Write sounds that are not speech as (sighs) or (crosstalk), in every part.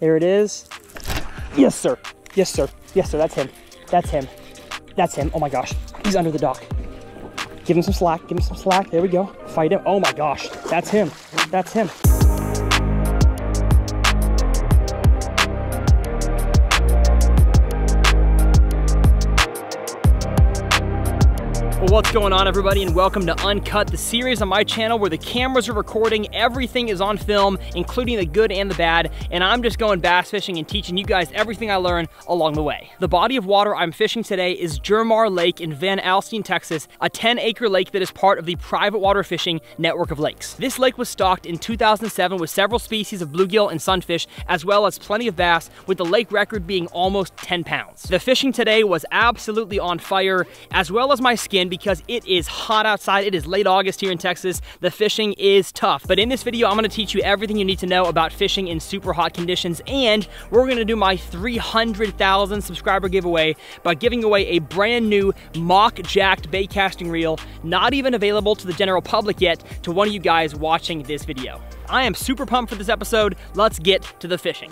There it is. Yes, sir. Yes, sir. Yes, sir. That's him. That's him. That's him. Oh my gosh. He's under the dock. Give him some slack. Give him some slack. There we go. Fight him. Oh my gosh. That's him. That's him. What's going on everybody and welcome to Uncut, the series on my channel where the cameras are recording, everything is on film, including the good and the bad, and I'm just going bass fishing and teaching you guys everything I learn along the way. The body of water I'm fishing today is Jermar Lake in Van Alstyne, Texas, a 10 acre lake that is part of the private water fishing network of lakes. This lake was stocked in 2007 with several species of bluegill and sunfish, as well as plenty of bass, with the lake record being almost 10 pounds. The fishing today was absolutely on fire, as well as my skin because it is hot outside. It is late August here in Texas. The fishing is tough. But in this video, I'm gonna teach you everything you need to know about fishing in super hot conditions. And we're gonna do my 300,000 subscriber giveaway by giving away a brand new Mach jacked bait casting reel, not even available to the general public yet, to one of you guys watching this video. I am super pumped for this episode. Let's get to the fishing.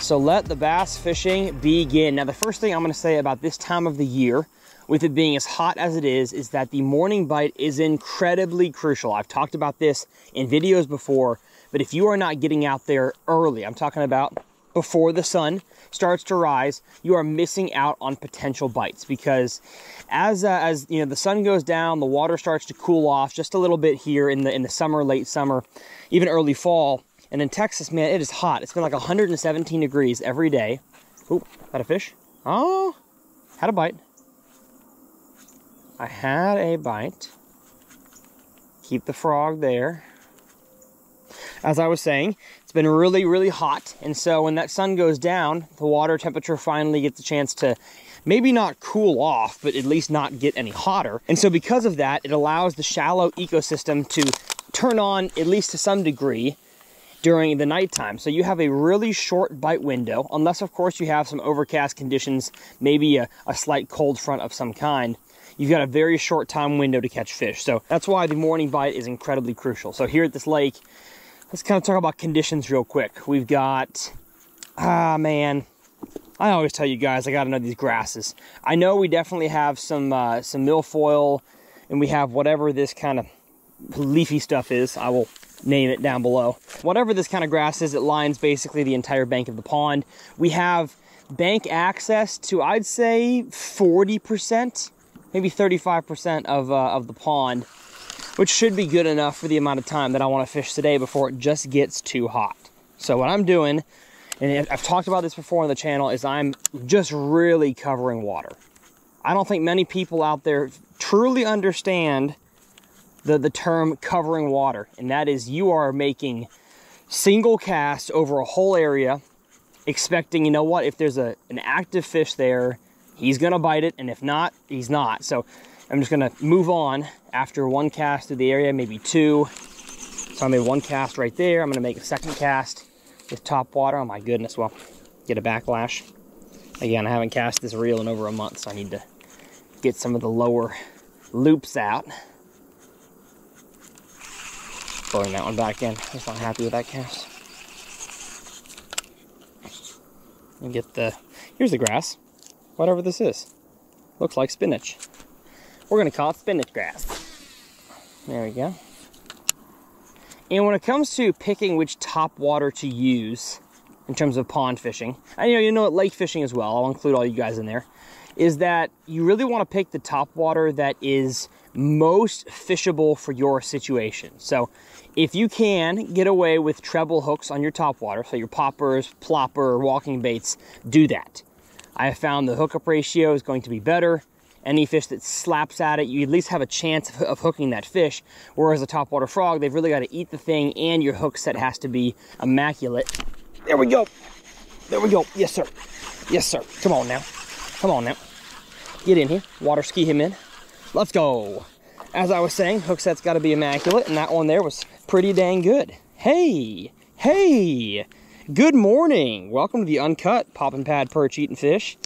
So let the bass fishing begin. Now, the first thing I'm gonna say about this time of the year with it being as hot as it is, is that the morning bite is incredibly crucial. I've talked about this in videos before, but if you are not getting out there early, I'm talking about before the sun starts to rise, you are missing out on potential bites because as uh, as you know the sun goes down, the water starts to cool off just a little bit here in the in the summer, late summer, even early fall. And in Texas, man, it is hot. It's been like 117 degrees every day. Oop, got a fish? Oh, had a bite. I had a bite. Keep the frog there. As I was saying, it's been really, really hot. And so when that sun goes down, the water temperature finally gets a chance to maybe not cool off, but at least not get any hotter. And so because of that, it allows the shallow ecosystem to turn on, at least to some degree, during the nighttime. So you have a really short bite window, unless of course you have some overcast conditions, maybe a, a slight cold front of some kind you've got a very short time window to catch fish. So that's why the morning bite is incredibly crucial. So here at this lake, let's kind of talk about conditions real quick. We've got, ah man, I always tell you guys I got to know these grasses. I know we definitely have some uh, some milfoil, and we have whatever this kind of leafy stuff is. I will name it down below. Whatever this kind of grass is, it lines basically the entire bank of the pond. We have bank access to I'd say 40% maybe 35% of, uh, of the pond, which should be good enough for the amount of time that I want to fish today before it just gets too hot. So what I'm doing, and I've talked about this before on the channel, is I'm just really covering water. I don't think many people out there truly understand the, the term covering water, and that is you are making single cast over a whole area, expecting, you know what, if there's a, an active fish there, he's gonna bite it, and if not, he's not. So I'm just gonna move on after one cast through the area, maybe two. So I made one cast right there. I'm gonna make a second cast with top water. Oh my goodness, well, get a backlash. Again, I haven't cast this reel in over a month, so I need to get some of the lower loops out. Throwing that one back in. I was not happy with that cast. And get the, here's the grass whatever this is. Looks like spinach. We're gonna call it spinach grass. There we go. And when it comes to picking which top water to use in terms of pond fishing, I know you know lake fishing as well, I'll include all you guys in there, is that you really want to pick the top water that is most fishable for your situation. So if you can get away with treble hooks on your top water, so your poppers, plopper, walking baits, do that. I have found the hookup ratio is going to be better. Any fish that slaps at it, you at least have a chance of, of hooking that fish. Whereas a topwater frog, they've really got to eat the thing and your hook set has to be immaculate. There we go. There we go. Yes, sir. Yes, sir. Come on now. Come on now. Get in here. Water ski him in. Let's go. As I was saying, hook set's got to be immaculate, and that one there was pretty dang good. Hey, hey, Good morning. Welcome to the Uncut Poppin' Pad Perch Eating Fish.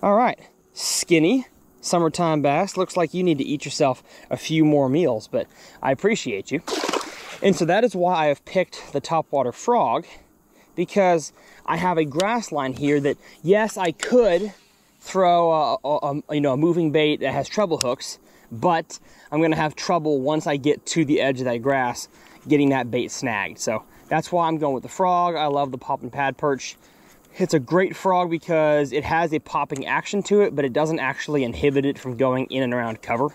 All right, skinny summertime bass. Looks like you need to eat yourself a few more meals, but I appreciate you. And so that is why I have picked the topwater frog because I have a grass line here that, yes, I could throw a, a, a, you know a moving bait that has treble hooks, but I'm gonna have trouble once I get to the edge of that grass getting that bait snagged. So that's why I'm going with the frog. I love the popping pad perch. It's a great frog because it has a popping action to it, but it doesn't actually inhibit it from going in and around cover.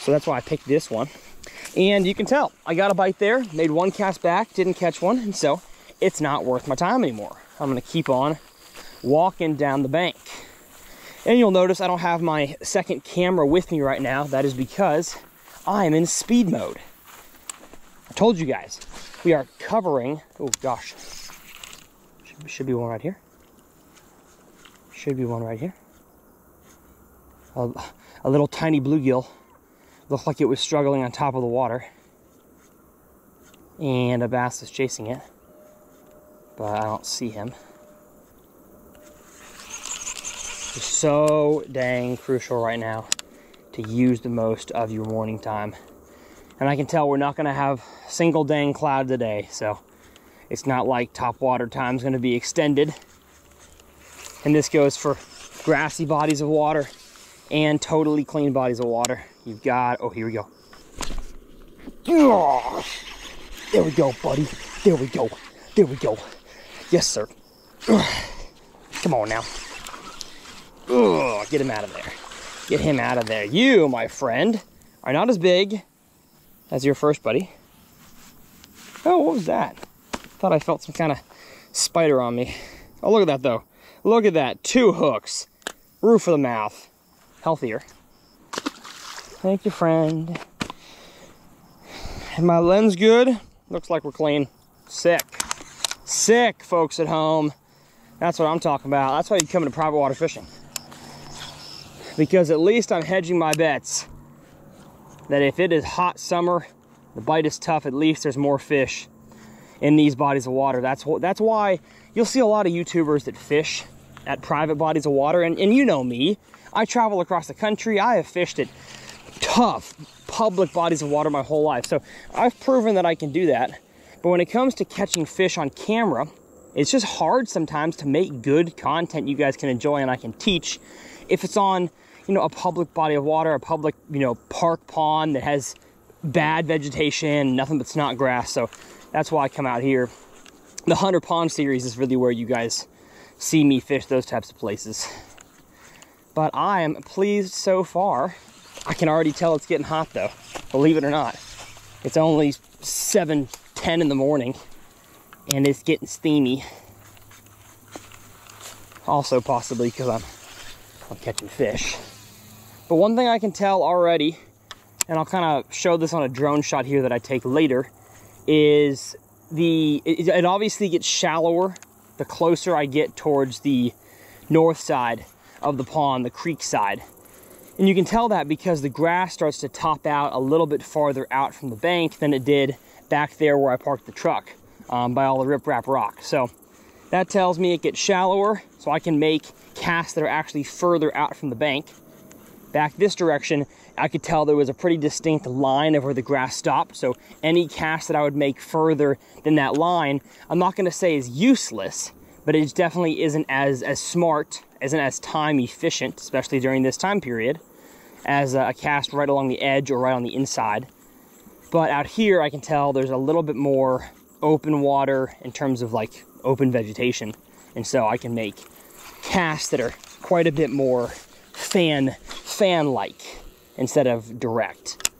So that's why I picked this one. And you can tell, I got a bite there, made one cast back, didn't catch one, and so it's not worth my time anymore. I'm gonna keep on walking down the bank. And you'll notice I don't have my second camera with me right now. That is because I am in speed mode. I told you guys, we are covering, oh gosh, should, should be one right here. Should be one right here. A, a little tiny bluegill looked like it was struggling on top of the water. And a bass is chasing it, but I don't see him. It's so dang crucial right now to use the most of your morning time. And I can tell we're not gonna have single dang cloud today, so it's not like top water time is going to be extended. And this goes for grassy bodies of water and totally clean bodies of water. You've got, oh, here we go. There we go, buddy. There we go. There we go. Yes, sir. Come on now. Get him out of there. Get him out of there. You, my friend, are not as big as your first buddy. Oh, what was that? Thought I felt some kind of spider on me. Oh, look at that though. Look at that, two hooks. Roof of the mouth. Healthier. Thank you, friend. And my lens good? Looks like we're clean. Sick. Sick, folks at home. That's what I'm talking about. That's why you come into private water fishing. Because at least I'm hedging my bets that if it is hot summer, the bite is tough, at least there's more fish in these bodies of water. That's what that's why you'll see a lot of YouTubers that fish at private bodies of water. And, and you know me, I travel across the country. I have fished at tough public bodies of water my whole life. So I've proven that I can do that. But when it comes to catching fish on camera, it's just hard sometimes to make good content you guys can enjoy and I can teach if it's on, you know, a public body of water, a public, you know, park pond that has bad vegetation, nothing but snot grass. So that's why I come out here. The Hunter Pond series is really where you guys see me fish those types of places. But I am pleased so far. I can already tell it's getting hot though, believe it or not. It's only 7, 10 in the morning and it's getting steamy. Also possibly because I'm, I'm catching fish. But one thing I can tell already, and I'll kind of show this on a drone shot here that I take later, is the, it, it obviously gets shallower the closer I get towards the north side of the pond, the creek side. And you can tell that because the grass starts to top out a little bit farther out from the bank than it did back there where I parked the truck um, by all the riprap rock. So that tells me it gets shallower so I can make casts that are actually further out from the bank. Back this direction, I could tell there was a pretty distinct line of where the grass stopped. So any cast that I would make further than that line, I'm not gonna say is useless, but it definitely isn't as, as smart, isn't as time efficient, especially during this time period, as a cast right along the edge or right on the inside. But out here, I can tell there's a little bit more open water in terms of like open vegetation. And so I can make casts that are quite a bit more fan fan-like instead of direct.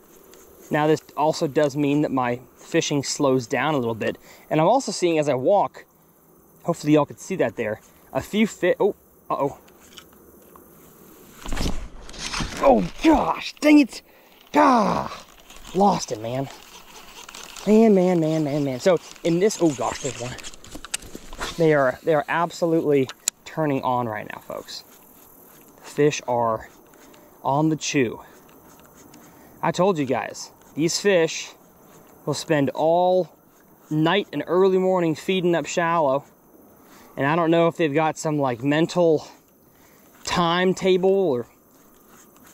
Now this also does mean that my fishing slows down a little bit. And I'm also seeing as I walk, hopefully y'all can see that there, a few fit, oh, uh-oh. Oh gosh, dang it. Ah, lost it, man. Man, man, man, man, man. So in this, oh gosh, there's one. They are, they are absolutely turning on right now, folks. Fish are on the chew. I told you guys, these fish will spend all night and early morning feeding up shallow. And I don't know if they've got some like mental timetable or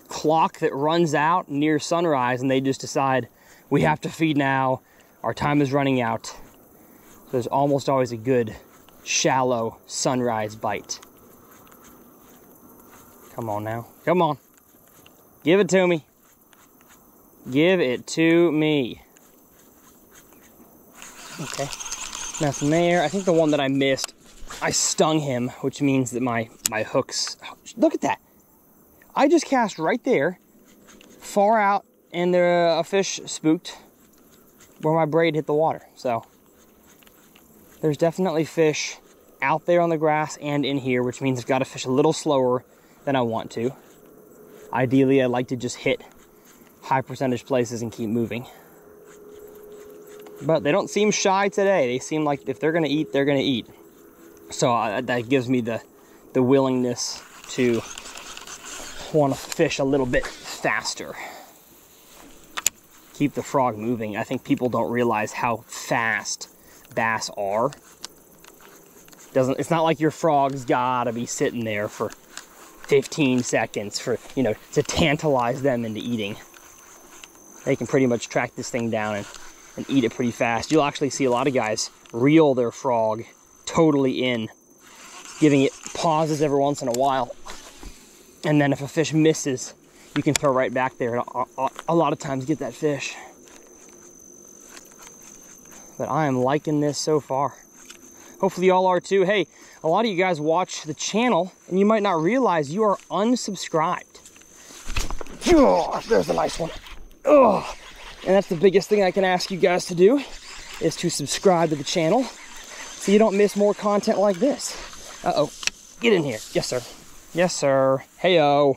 clock that runs out near sunrise and they just decide we have to feed now, our time is running out. So there's almost always a good shallow sunrise bite. Come on now. Come on. Give it to me. Give it to me. Okay. Nothing there. I think the one that I missed, I stung him, which means that my, my hooks... Look at that. I just cast right there, far out, and there uh, a fish spooked where my braid hit the water. So there's definitely fish out there on the grass and in here, which means I've got to fish a little slower than I want to. Ideally, I like to just hit high percentage places and keep moving. But they don't seem shy today. They seem like if they're going to eat, they're going to eat. So uh, that gives me the, the willingness to want to fish a little bit faster. Keep the frog moving. I think people don't realize how fast bass are. Doesn't it's not like your frog's gotta be sitting there for 15 seconds for, you know, to tantalize them into eating. They can pretty much track this thing down and, and eat it pretty fast. You'll actually see a lot of guys reel their frog totally in, giving it pauses every once in a while. And then if a fish misses, you can throw right back there and a, lot of times get that fish. But I am liking this so far. Hopefully y'all are too. Hey, a lot of you guys watch the channel and you might not realize you are unsubscribed. Oh, there's a nice one. Oh, and that's the biggest thing I can ask you guys to do is to subscribe to the channel so you don't miss more content like this. Uh-oh, get in here. Yes, sir. Yes, sir. Heyo.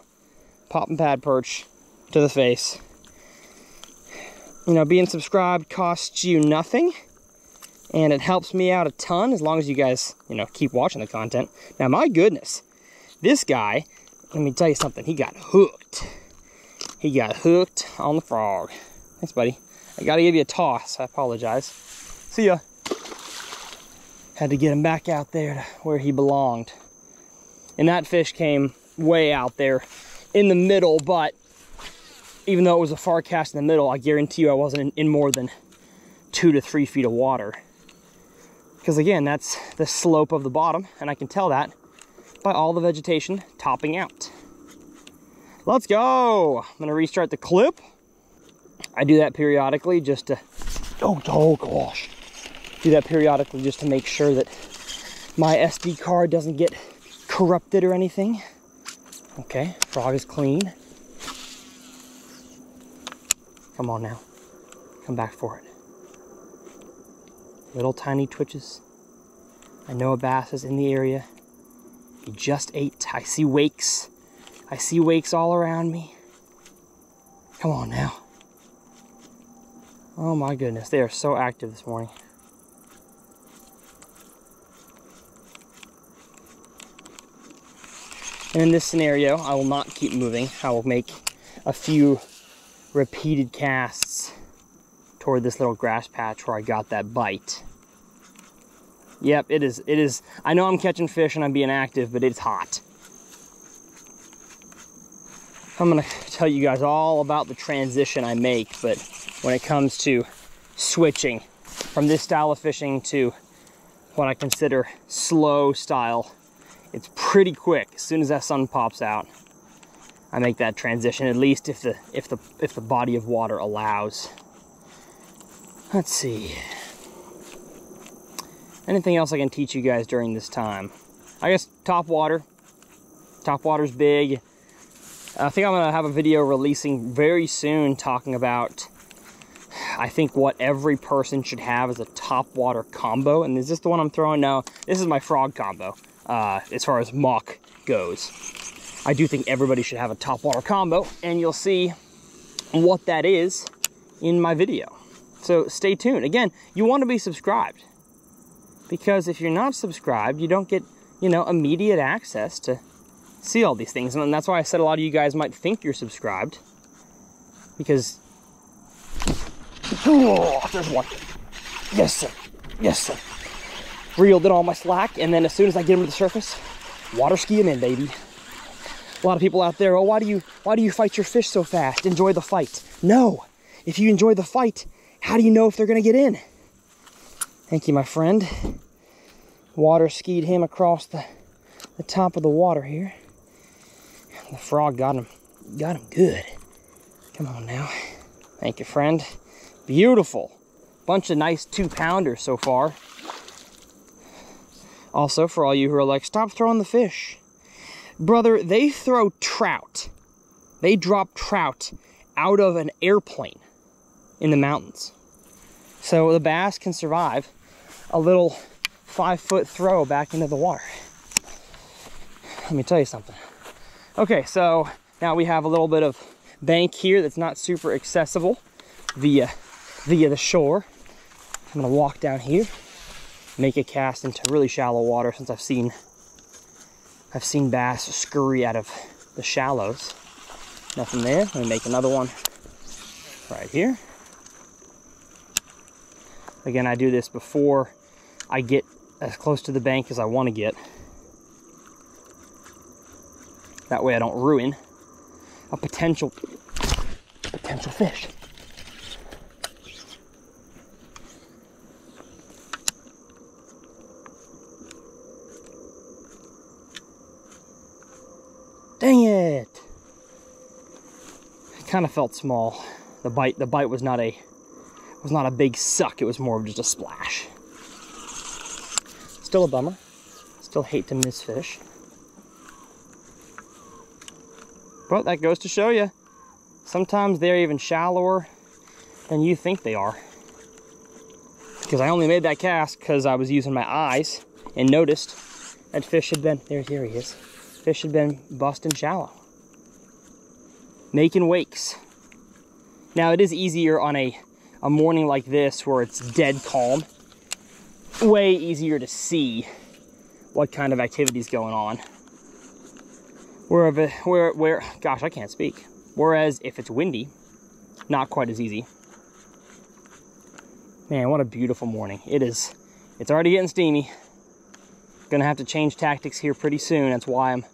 Popping pad perch to the face. You know, being subscribed costs you nothing and it helps me out a ton as long as you guys, you know, keep watching the content. Now, my goodness, this guy, let me tell you something, he got hooked. He got hooked on the frog. Thanks, buddy. I gotta give you a toss. I apologize. See ya. Had to get him back out there to where he belonged. And that fish came way out there in the middle, but even though it was a far cast in the middle, I guarantee you I wasn't in, in more than two to three feet of water. Because again, that's the slope of the bottom, and I can tell that by all the vegetation topping out. Let's go. I'm gonna restart the clip. I do that periodically just to, oh, oh gosh. Do that periodically just to make sure that my SD card doesn't get corrupted or anything. Okay, frog is clean. Come on now. Come back for it. Little tiny twitches. I know a bass is in the area. He just ate. I see wakes. I see wakes all around me. Come on now. Oh my goodness, they are so active this morning. And in this scenario, I will not keep moving. I will make a few repeated casts toward this little grass patch where I got that bite. Yep, it is. It is. I know I'm catching fish and I'm being active, but it's hot. I'm gonna tell you guys all about the transition I make, but when it comes to switching from this style of fishing to what I consider slow style, it's pretty quick. As soon as that sun pops out, I make that transition. At least if the if the if the body of water allows. Let's see. Anything else I can teach you guys during this time? I guess top water. Top water's big. I think I'm gonna have a video releasing very soon talking about I think what every person should have is a top water combo. And is this the one I'm throwing now? This is my frog combo uh, as far as Mach goes. I do think everybody should have a top water combo and you'll see what that is in my video. So stay tuned. Again, you want to be subscribed because if you're not subscribed, you don't get, you know, immediate access to see all these things. And that's why I said a lot of you guys might think you're subscribed because oh, there's one. Yes, sir. Yes, sir. Reeled in all my slack, and then as soon as I get him to the surface, water ski him in, baby. A lot of people out there, oh, why do you why do you fight your fish so fast? Enjoy the fight. No. If you enjoy the fight, how do you know if they're gonna get in? Thank you, my friend. water skied him across the, the top of the water here. The frog got him, got him good. Come on now. Thank you, friend. Beautiful. Bunch of nice two pounders so far. Also, for all you who are like, stop throwing the fish. Brother, they throw trout. They drop trout out of an airplane in the mountains. So the bass can survive a little five foot throw back into the water. Let me tell you something. Okay, so now we have a little bit of bank here that's not super accessible via via the shore. I'm gonna walk down here, make a cast into really shallow water since I've seen I've seen bass scurry out of the shallows. Nothing there. Let me make another one right here. Again, I do this before I get as close to the bank as I want to get. That way I don't ruin a potential potential fish. Dang it! It kind of felt small. The bite, the bite was not a was not a big suck. It was more of just a splash. Still a bummer. Still hate to miss fish. But that goes to show you, sometimes they're even shallower than you think they are. Because I only made that cast because I was using my eyes and noticed that fish had been, there, here he is. Fish had been busting shallow. Making wakes. Now it is easier on a, a morning like this where it's dead calm. Way easier to see what kind of activity is going on. Where, where, where, gosh, I can't speak. Whereas if it's windy, not quite as easy. Man, what a beautiful morning. It is, it's already getting steamy. Gonna have to change tactics here pretty soon. That's why I'm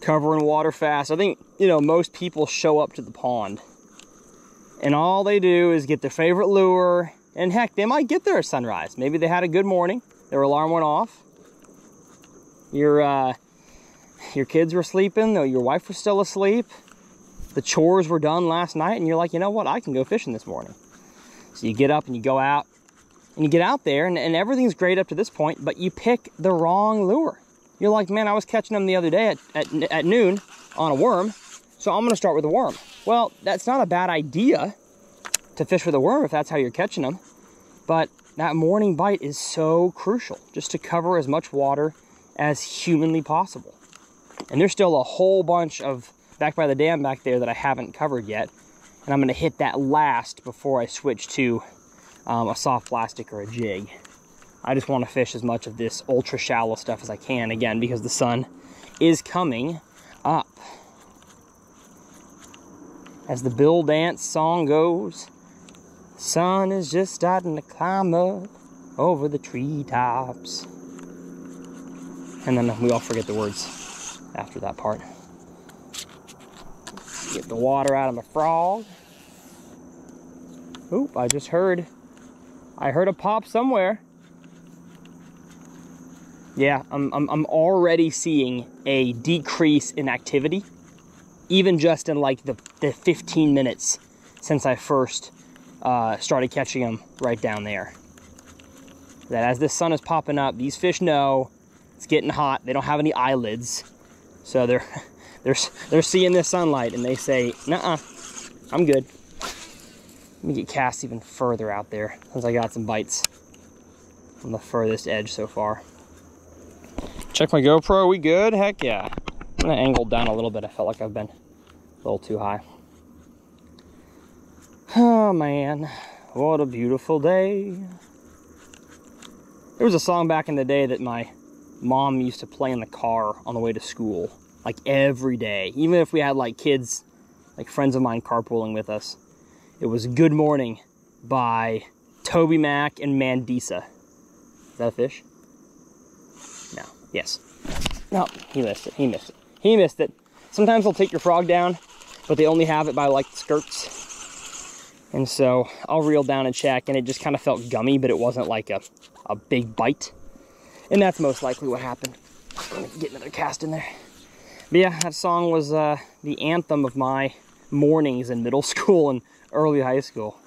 covering water fast. I think, you know, most people show up to the pond and all they do is get their favorite lure and heck, they might get there at sunrise. Maybe they had a good morning. Their alarm went off. Your, uh, your kids were sleeping, your wife was still asleep. The chores were done last night and you're like, you know what? I can go fishing this morning. So you get up and you go out and you get out there and, and everything's great up to this point, but you pick the wrong lure. You're like, man, I was catching them the other day at, at, at noon on a worm, so I'm gonna start with a worm. Well, that's not a bad idea to fish with a worm if that's how you're catching them, but that morning bite is so crucial just to cover as much water as humanly possible. And there's still a whole bunch of back by the dam back there that I haven't covered yet. And I'm gonna hit that last before I switch to um, a soft plastic or a jig. I just want to fish as much of this ultra shallow stuff as I can, again, because the sun is coming up. As the Bill Dance song goes, sun is just starting to climb up over the treetops. And then we all forget the words after that part. Get the water out of my frog. Oop, I just heard, I heard a pop somewhere yeah, I'm, I'm, I'm already seeing a decrease in activity, even just in like the, the 15 minutes since I first uh, started catching them right down there. That as the sun is popping up, these fish know it's getting hot. They don't have any eyelids, so they're (laughs) they're they're seeing the sunlight and they say, "Nah, I'm good." Let me get cast even further out there since I got some bites on the furthest edge so far. Check my GoPro, we good? Heck yeah. I'm gonna angle down a little bit. I felt like I've been a little too high. Oh man, what a beautiful day. There was a song back in the day that my mom used to play in the car on the way to school, like every day. Even if we had like kids, like friends of mine carpooling with us. It was Good Morning by TobyMac and Mandisa. Is that a fish? No. Yes. No, he missed it. He missed it. He missed it. Sometimes they'll take your frog down, but they only have it by like skirts. And so I'll reel down and check, and it just kind of felt gummy, but it wasn't like a, a big bite. And that's most likely what happened. Get another cast in there. But yeah, that song was uh, the anthem of my mornings in middle (laughs) school and early high school.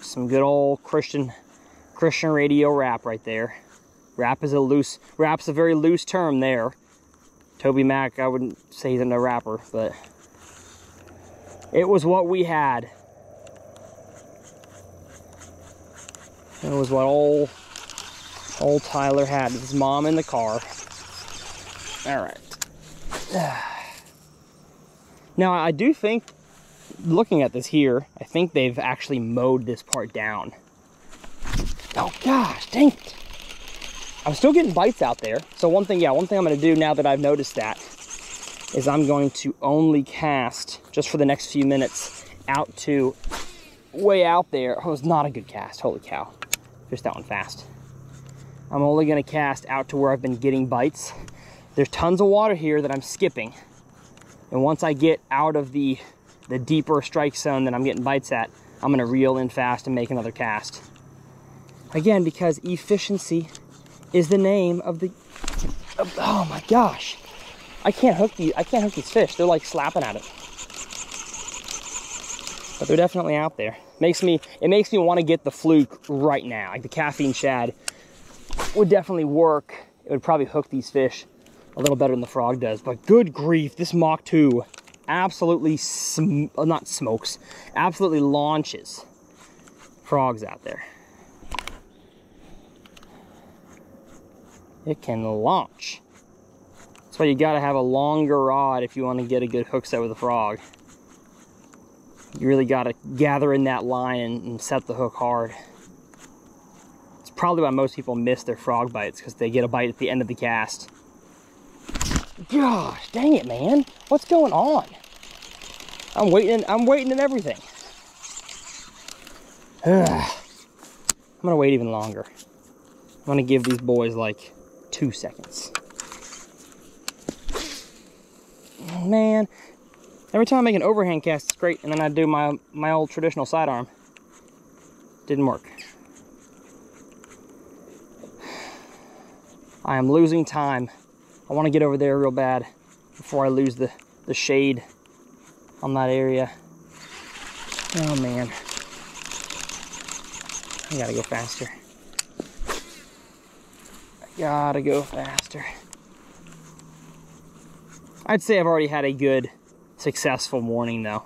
Some good old Christian Christian radio rap right there. Rap is a loose rap's a very loose term there. TobyMac, I wouldn't say he's a rapper, but it was what we had. It was what old old Tyler had his mom in the car. All right. (sighs) Now, I do think, looking at this here, I think they've actually mowed this part down. Oh gosh, dang it. I'm still getting bites out there. So one thing, yeah, one thing I'm gonna do now that I've noticed that is I'm going to only cast, just for the next few minutes, out to way out there. Oh, it was not a good cast, holy cow. Just that one fast. I'm only gonna cast out to where I've been getting bites. There's tons of water here that I'm skipping. And once I get out of the, the deeper strike zone that I'm getting bites at, I'm gonna reel in fast and make another cast. Again, because efficiency is the name of the, of, oh my gosh. I can't hook these, I can't hook these fish. They're like slapping at it. But they're definitely out there. Makes me, it makes me want to get the fluke right now. Like the caffeine shad would definitely work. It would probably hook these fish a little better than the frog does. But good grief, this Mach 2 absolutely, sm uh, not smokes, absolutely launches frogs out there. It can launch. That's why you gotta have a longer rod if you want to get a good hook set with a frog. You really gotta gather in that line and, and set the hook hard. It's probably why most people miss their frog bites because they get a bite at the end of the cast. Gosh, dang it, man. What's going on? I'm waiting, I'm waiting and everything. (sighs) I'm gonna wait even longer. I'm gonna give these boys like two seconds. Man, every time I make an overhand cast, it's great, and then I do my, my old traditional sidearm. Didn't work. I am losing time. I want to get over there real bad before I lose the, the shade on that area. Oh man. I gotta go faster. I gotta go faster. I'd say I've already had a good, successful morning though.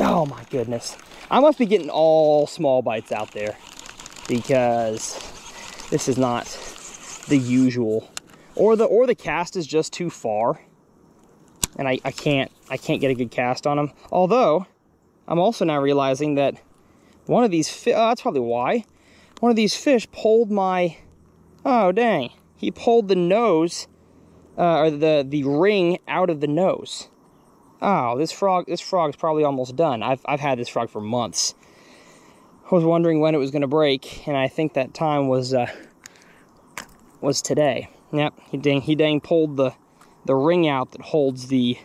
Oh my goodness. I must be getting all small bites out there because this is not the usual. Or the or the cast is just too far. And I, I can't I can't get a good cast on them. Although, I'm also now realizing that one of these fish, uh, oh, that's probably why. One of these fish pulled my, oh dang. He pulled the nose, uh, or the, the ring out of the nose. Oh, this frog, this frog's probably almost done. I've, I've had this frog for months. I was wondering when it was going to break, and I think that time was uh, was today. Yep, he dang he dang pulled the the ring out that holds the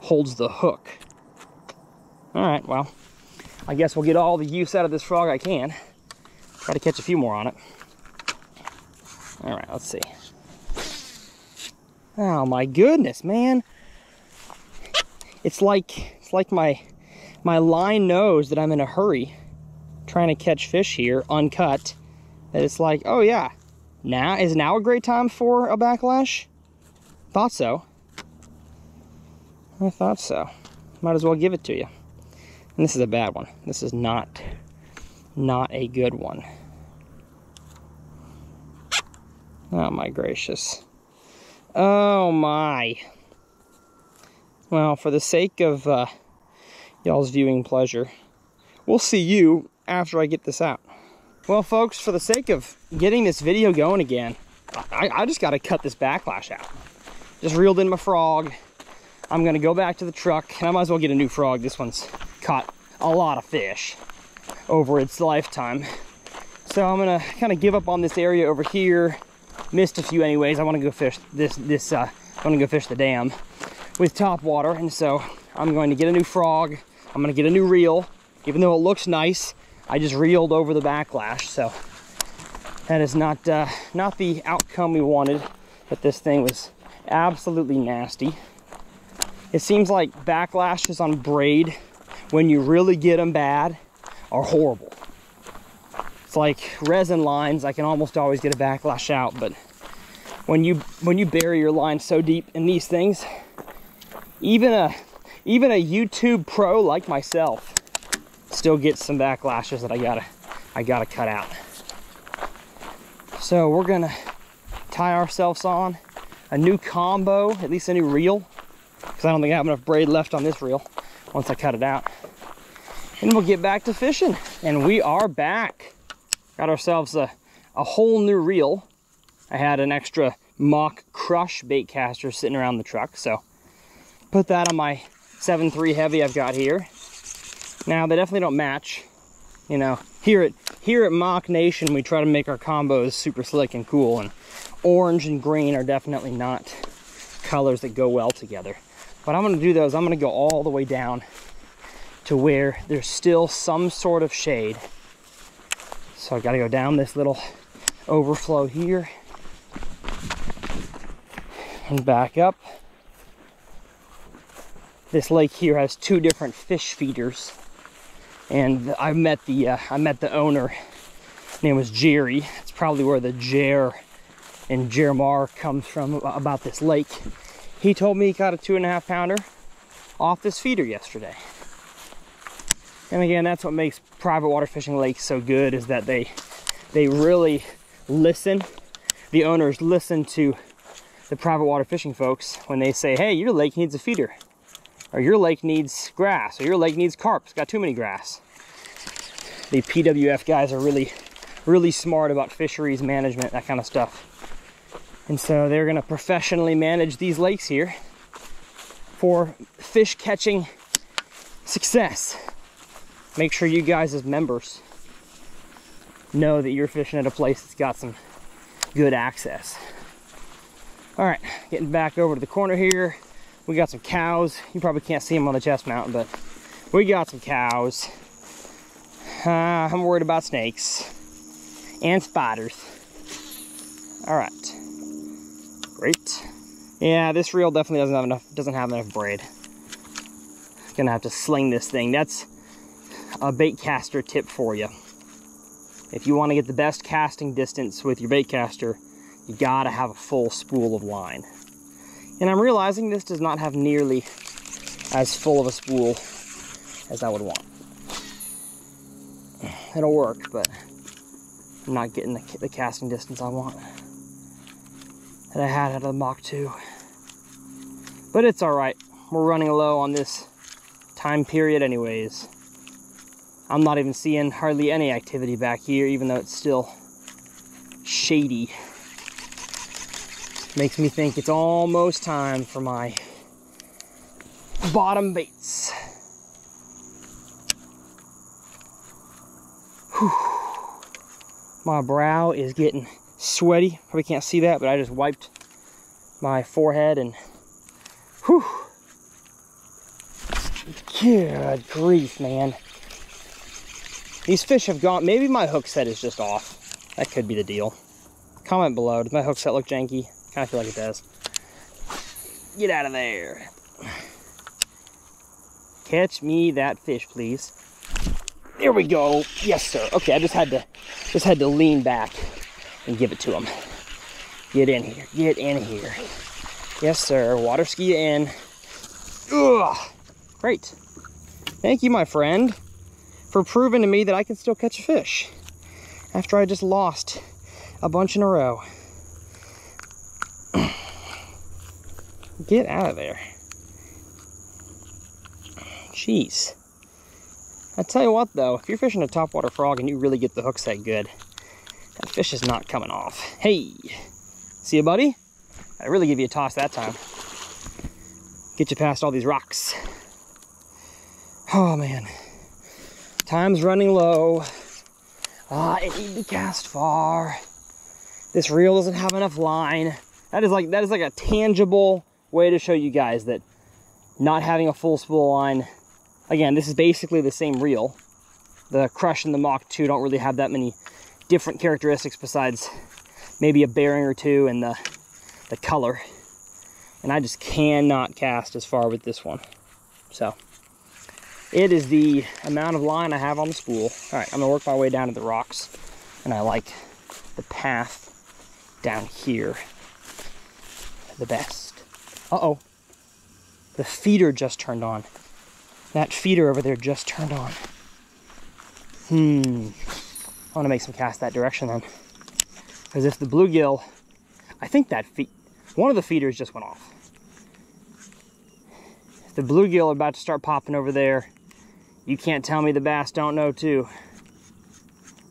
holds the hook. All right, well, I guess we'll get all the use out of this frog I can. Try to catch a few more on it. All right, let's see. Oh my goodness, man! It's like it's like my my line knows that I'm in a hurry trying to catch fish here uncut that it's like, oh yeah, now is now a great time for a backlash? Thought so. I thought so. Might as well give it to you. And this is a bad one. This is not not a good one. Oh my gracious. Oh my. Well, for the sake of uh, y'all's viewing pleasure, we'll see you after I get this out. Well, folks, for the sake of getting this video going again, I, I just got to cut this backlash out. Just reeled in my frog. I'm going to go back to the truck, and I might as well get a new frog. This one's caught a lot of fish over its lifetime. So I'm going to kind of give up on this area over here. Missed a few anyways. I want to go fish this, this uh, I want to go fish the dam with top water. And so I'm going to get a new frog. I'm going to get a new reel. Even though it looks nice, I just reeled over the backlash. So that is not, uh, not the outcome we wanted, but this thing was absolutely nasty. It seems like backlashes on braid, when you really get them bad, are horrible. It's like resin lines, I can almost always get a backlash out, but when you when you bury your line so deep in these things, even a even a YouTube pro like myself still gets some backlashes that I gotta I gotta cut out. So we're gonna tie ourselves on a new combo, at least a new reel, because I don't think I have enough braid left on this reel once I cut it out. And we'll get back to fishing. And we are back. Got ourselves a, a whole new reel. I had an extra Mach crush bait caster sitting around the truck, so put that on my 7.3 heavy I've got here. Now they definitely don't match. You know, here at here at Mach Nation, we try to make our combos super slick and cool, and orange and green are definitely not colors that go well together. But I'm gonna do those, I'm gonna go all the way down to where there's still some sort of shade. So I gotta go down this little overflow here and back up. This lake here has two different fish feeders and I met the uh, I met the owner. His name was Jerry. It's probably where the Jer and Jermar comes from about this lake. He told me he caught a two and a half pounder off this feeder yesterday. And again, that's what makes private water fishing lakes so good is that they they really listen. The owners listen to the private water fishing folks when they say, hey, your lake needs a feeder or your lake needs grass, or your lake needs carp. It's got too many grass. The PWF guys are really, really smart about fisheries management, that kind of stuff. And so they're gonna professionally manage these lakes here for fish catching success. Make sure you guys as members know that you're fishing at a place that's got some good access. All right, getting back over to the corner here. We got some cows. You probably can't see them on the chest mount, but we got some cows. Uh, I'm worried about snakes and spiders. All right, great. Yeah, this reel definitely doesn't have enough. Doesn't have enough braid. Gonna have to sling this thing. That's a bait caster tip for you. If you want to get the best casting distance with your bait caster, you gotta have a full spool of line. And I'm realizing this does not have nearly as full of a spool as I would want. (sighs) It'll work, but I'm not getting the, the casting distance I want that I had out of the Mach 2. But it's all right. We're running low on this time period anyways. I'm not even seeing hardly any activity back here, even though it's still shady. Makes me think it's almost time for my bottom baits. Whew. My brow is getting sweaty. Probably can't see that, but I just wiped my forehead and whew. Good grief, man. These fish have gone, maybe my hook set is just off. That could be the deal. Comment below, does my hook set look janky? Kind of feel like it does. Get out of there. Catch me that fish, please. There we go. Yes, sir. Okay, I just had to just had to lean back and give it to him. Get in here. Get in here. Yes, sir. Water ski in. Ugh. Great. Thank you, my friend, for proving to me that I can still catch a fish after I just lost a bunch in a row. (clears throat) Get out of there. Jeez. I tell you what though, if you're fishing a topwater frog and you really get the hook set good, that fish is not coming off. Hey, see you buddy? I really give you a toss that time. Get you past all these rocks. Oh man, time's running low. Ah, it need to cast far. This reel doesn't have enough line. That is like that is like a tangible way to show you guys that not having a full spool line, again, this is basically the same reel, The crush and the Mach 2 don't really have that many different characteristics besides maybe a bearing or two and the, the color. And I just cannot cast as far with this one. So it is the amount of line I have on the spool. All right, I'm gonna work my way down to the rocks. And I like the path down here the best. Uh-oh. The feeder just turned on. That feeder over there just turned on. Hmm. I want to make some cast that direction then. Because if the bluegill, I think that feed, one of the feeders just went off. If the bluegill are about to start popping over there, you can't tell me the bass don't know too.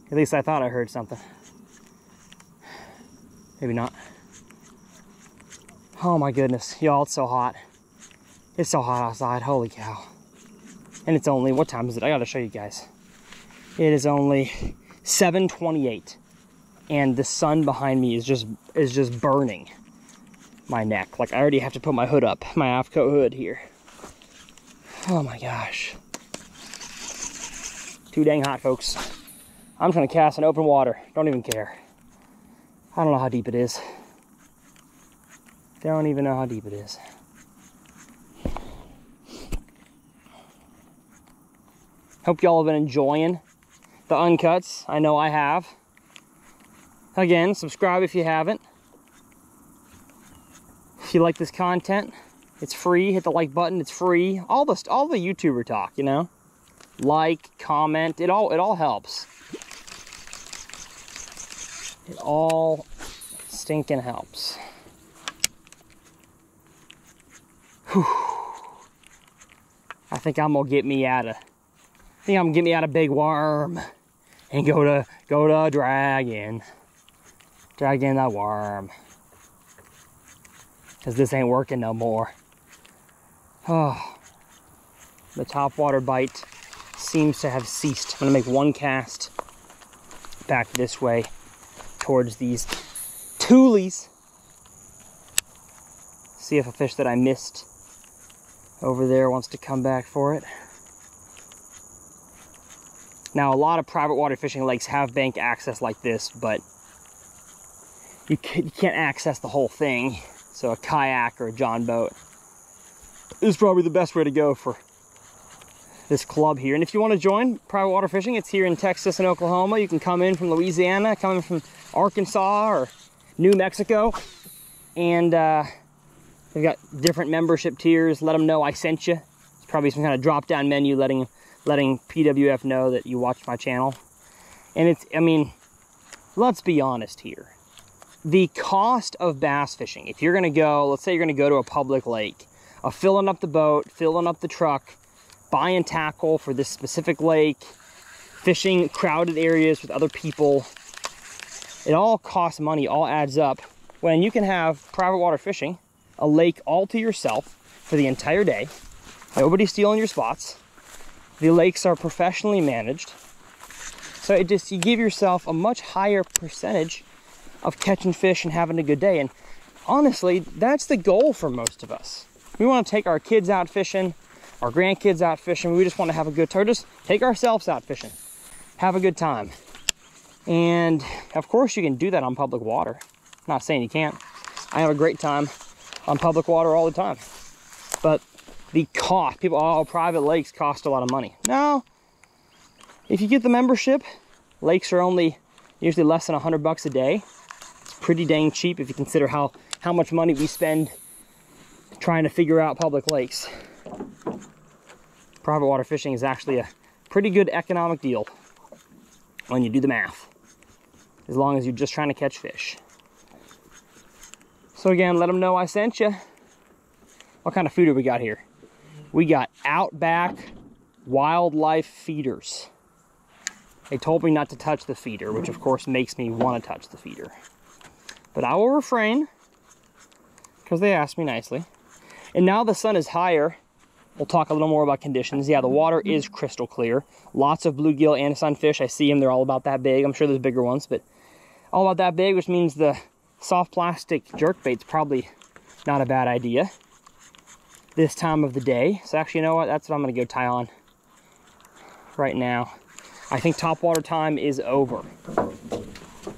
At least I thought I heard something. Maybe not. Oh my goodness, y'all, it's so hot. It's so hot outside, holy cow. And it's only, what time is it? I gotta show you guys. It is only 7.28 and the sun behind me is just, is just burning my neck. Like I already have to put my hood up, my AFTCO hood here. Oh my gosh. Too dang hot, folks. I'm trying to cast in open water. Don't even care. I don't know how deep it is. Don't even know how deep it is. Hope y'all have been enjoying the uncuts. I know I have. Again, subscribe if you haven't. If you like this content, it's free. Hit the like button. It's free. All the all the YouTuber talk, you know. Like, comment. It all it all helps. It all stinking helps. Whew. I think I'm gonna get me out of. I think I'm gonna get me out of big worm and go to go to dragon. Dragon that worm. Cause this ain't working no more. Oh, (sighs) the top water bite seems to have ceased. I'm gonna make one cast back this way towards these tules. See if a fish that I missed over there wants to come back for it. Now, a lot of private water fishing lakes have bank access like this, but you can't access the whole thing. So a kayak or a john boat is probably the best way to go for this club here. And if you want to join private water fishing, it's here in Texas and Oklahoma. You can come in from Louisiana, come in from Arkansas or New Mexico, and uh, They've got different membership tiers. Let them know I sent you. It's probably some kind of drop-down menu letting letting PWF know that you watched my channel. And it's, I mean, let's be honest here. The cost of bass fishing, if you're gonna go, let's say you're gonna go to a public lake, of filling up the boat, filling up the truck, buying tackle for this specific lake, fishing crowded areas with other people, it all costs money, all adds up. When you can have private water fishing, a lake all to yourself for the entire day. Nobody's stealing your spots. The lakes are professionally managed. So it just, you give yourself a much higher percentage of catching fish and having a good day. And honestly, that's the goal for most of us. We want to take our kids out fishing, our grandkids out fishing. We just want to have a good time. Just take ourselves out fishing, have a good time. And of course, you can do that on public water. I'm not saying you can't. I have a great time on public water all the time. But the cost, people, oh, private lakes cost a lot of money. No, if you get the membership, lakes are only usually less than 100 bucks a day. It's pretty dang cheap if you consider how, how much money we spend trying to figure out public lakes. Private water fishing is actually a pretty good economic deal when you do the math, as long as you're just trying to catch fish. So again, let them know I sent you. What kind of food do we got here? We got Outback Wildlife Feeders. They told me not to touch the feeder, which of course makes me want to touch the feeder. But I will refrain, because they asked me nicely. And now the sun is higher, we'll talk a little more about conditions. Yeah, the water is crystal clear. Lots of bluegill and sunfish. I see them, they're all about that big. I'm sure there's bigger ones, but all about that big, which means the soft plastic jerk bait's probably not a bad idea this time of the day. So actually, you know what? That's what I'm gonna go tie on right now. I think top water time is over.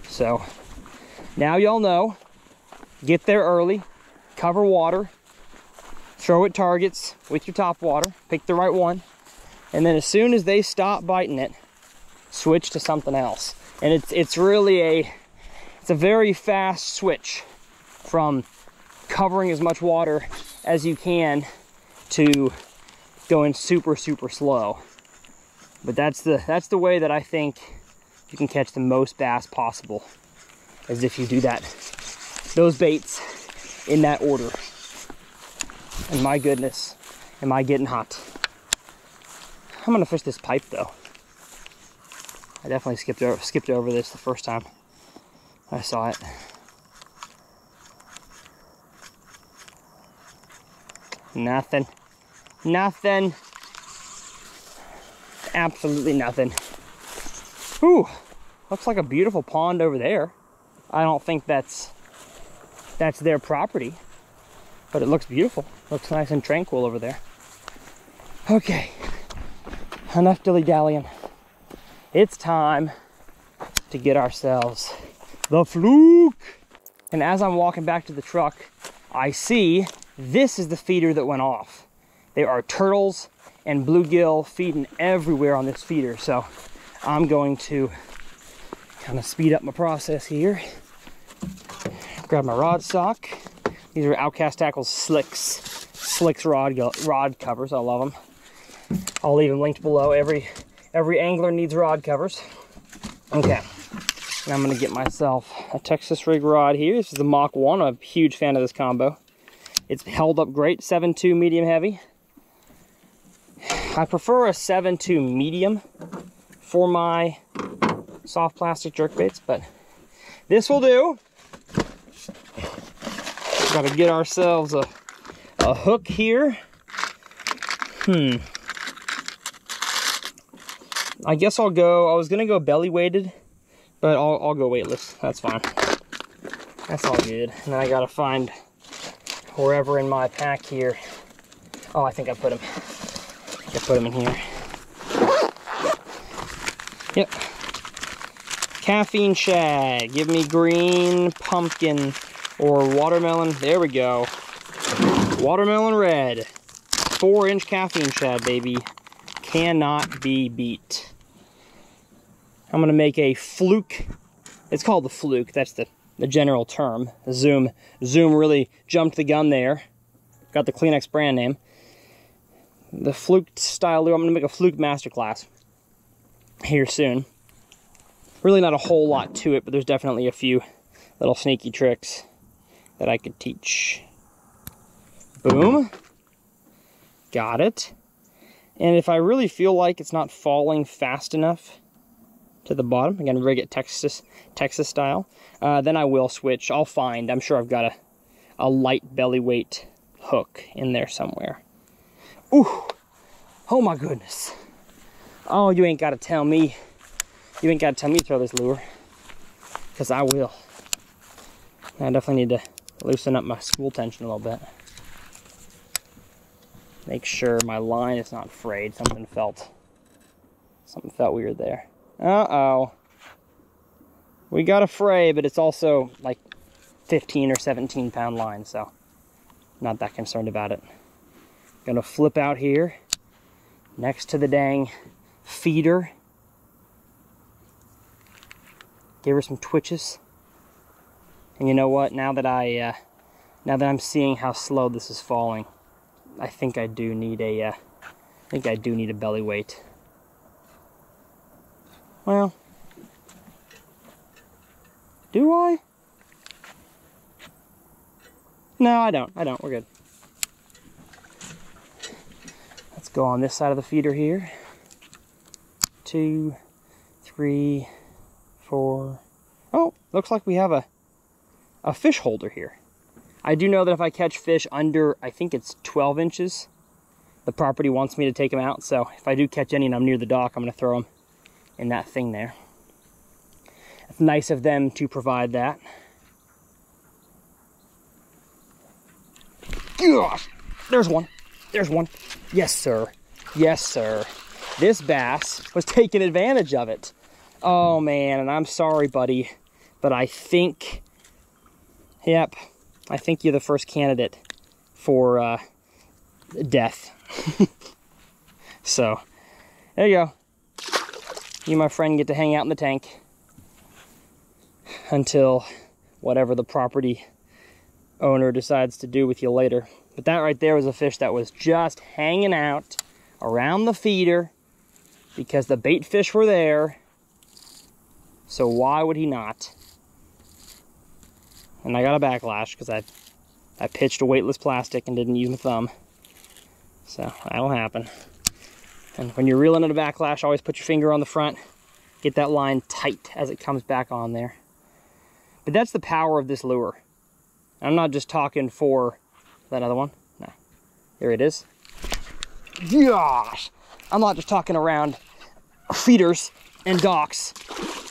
So now y'all know, get there early, cover water, throw at targets with your top water, pick the right one, and then as soon as they stop biting it, switch to something else. And it's it's really a it's a very fast switch from covering as much water as you can to going super super slow. But that's the that's the way that I think you can catch the most bass possible as if you do that those baits in that order. And my goodness, am I getting hot. I'm gonna fish this pipe though. I definitely skipped over, skipped over this the first time I saw it. Nothing. Nothing. Absolutely nothing. Ooh, looks like a beautiful pond over there. I don't think that's that's their property, but it looks beautiful. Looks nice and tranquil over there. Okay, enough dilly-dallying. It's time to get ourselves the fluke. And as I'm walking back to the truck, I see this is the feeder that went off. There are turtles and bluegill feeding everywhere on this feeder. So I'm going to kind of speed up my process here. Grab my rod stock. These are Outcast Tackles Slicks, Slicks rod, rod covers. I love them. I'll leave them linked below. Every, every angler needs rod covers. Okay. I'm gonna get myself a Texas rig rod here. This is the Mach 1. I'm a huge fan of this combo. It's held up great, 7.2 medium heavy. I prefer a 7.2 medium for my soft plastic jerk baits, but this will do. Got to get ourselves a, a hook here. Hmm. I guess I'll go, I was going to go belly weighted, but I'll, I'll go weightless. That's fine. That's all good. And then I got to find wherever in my pack here. Oh, I think I put them. I, I put them in here. Yep. Caffeine Shad. Give me green pumpkin or watermelon. There we go. Watermelon red. Four inch caffeine shad, baby. Cannot be beat. I'm gonna make a fluke. It's called the fluke. That's the the general term. Zoom, Zoom really jumped the gun there. Got the Kleenex brand name. The Fluke style lure, I'm gonna make a Fluke masterclass here soon. Really not a whole lot to it, but there's definitely a few little sneaky tricks that I could teach. Boom. Got it. And if I really feel like it's not falling fast enough, to the bottom. Again, rig it Texas, Texas style. Uh, then I will switch. I'll find, I'm sure I've got a, a light belly weight hook in there somewhere. Ooh, oh my goodness. Oh, you ain't got to tell me. You ain't got to tell me to throw this lure. Because I will. I definitely need to loosen up my spool tension a little bit. Make sure my line is not frayed. Something felt, something felt weird there. Uh-oh. We got a fray, but it's also like 15 or 17 pound line, so not that concerned about it. Gonna flip out here next to the dang feeder. Give her some twitches. And you know what? Now that I, uh, now that I'm seeing how slow this is falling, I think I do need a, uh, I think I do need a belly weight. Well, do I? No, I don't. I don't. We're good. Let's go on this side of the feeder here. Two, three, four. Oh, looks like we have a, a fish holder here. I do know that if I catch fish under, I think it's 12 inches, the property wants me to take them out. So if I do catch any and I'm near the dock, I'm going to throw them in that thing there. It's nice of them to provide that. Gosh, there's one. There's one. Yes, sir. Yes, sir. this bass was taking advantage of it. Oh man, and I'm sorry, buddy, but I think, yep, I think you're the first candidate for uh, death. (laughs) so, there you go. You, my friend, get to hang out in the tank until whatever the property owner decides to do with you later. But that right there was a fish that was just hanging out around the feeder because the bait fish were there. So why would he not? And I got a backlash because I I pitched a weightless plastic and didn't use my thumb. So that'll happen. And when you're reeling at a backlash, always put your finger on the front. Get that line tight as it comes back on there. But that's the power of this lure. I'm not just talking for that other one. No. Here it is. Gosh! I'm not just talking around feeders and docks.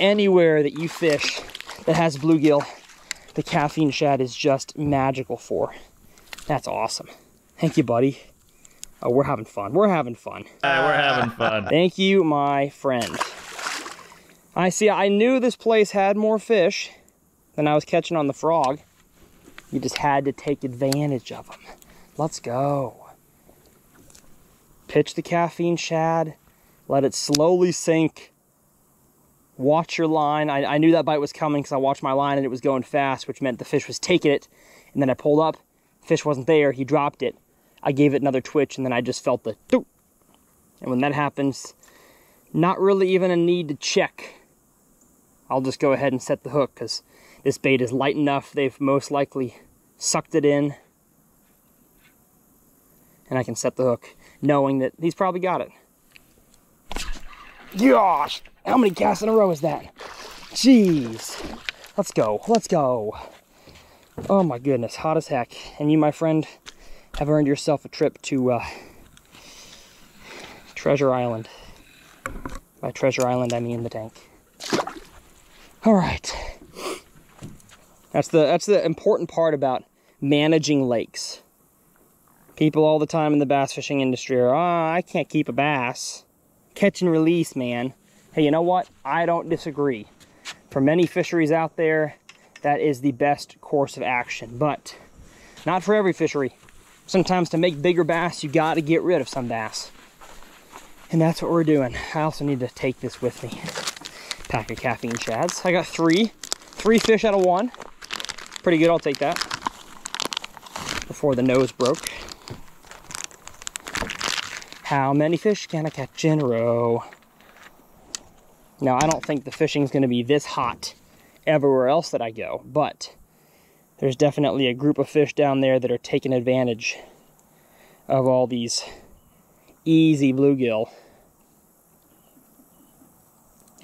Anywhere that you fish that has bluegill, the caffeine shad is just magical for. That's awesome. Thank you, buddy. Oh, we're having fun. We're having fun. Uh, we're having fun. Thank you, my friend. I see, I knew this place had more fish than I was catching on the frog. You just had to take advantage of them. Let's go. Pitch the caffeine shad. Let it slowly sink. Watch your line. I, I knew that bite was coming because I watched my line and it was going fast, which meant the fish was taking it. And then I pulled up. Fish wasn't there. He dropped it. I gave it another twitch and then I just felt the doop. And when that happens, not really even a need to check. I'll just go ahead and set the hook because this bait is light enough. They've most likely sucked it in. And I can set the hook knowing that he's probably got it. Gosh, how many casts in a row is that? Jeez. Let's go, let's go. Oh my goodness, hot as heck. And you, my friend, have earned yourself a trip to uh, Treasure Island. By Treasure Island, I mean the tank. All right. That's the that's the important part about managing lakes. People all the time in the bass fishing industry are, oh, I can't keep a bass. Catch and release, man. Hey, you know what? I don't disagree. For many fisheries out there, that is the best course of action, but not for every fishery. Sometimes to make bigger bass, you got to get rid of some bass. And that's what we're doing. I also need to take this with me. Pack of caffeine shads. I got three. Three fish out of one. Pretty good, I'll take that. Before the nose broke. How many fish can I catch in a row? Now, I don't think the fishing is going to be this hot everywhere else that I go, but there's definitely a group of fish down there that are taking advantage of all these easy bluegill.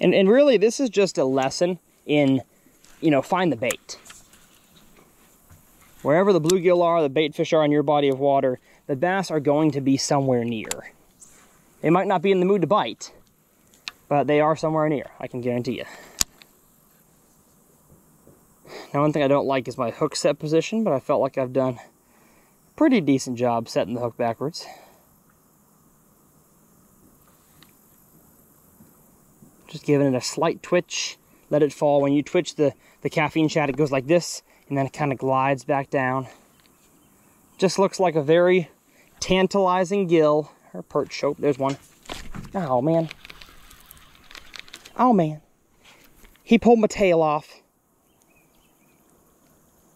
And, and really, this is just a lesson in, you know, find the bait. Wherever the bluegill are, the bait fish are in your body of water, the bass are going to be somewhere near. They might not be in the mood to bite, but they are somewhere near, I can guarantee you. Now, one thing I don't like is my hook set position, but I felt like I've done a pretty decent job setting the hook backwards. Just giving it a slight twitch, let it fall. When you twitch the, the caffeine shad, it goes like this, and then it kind of glides back down. Just looks like a very tantalizing gill, or perch. Oh, there's one. Oh, man. Oh, man. He pulled my tail off.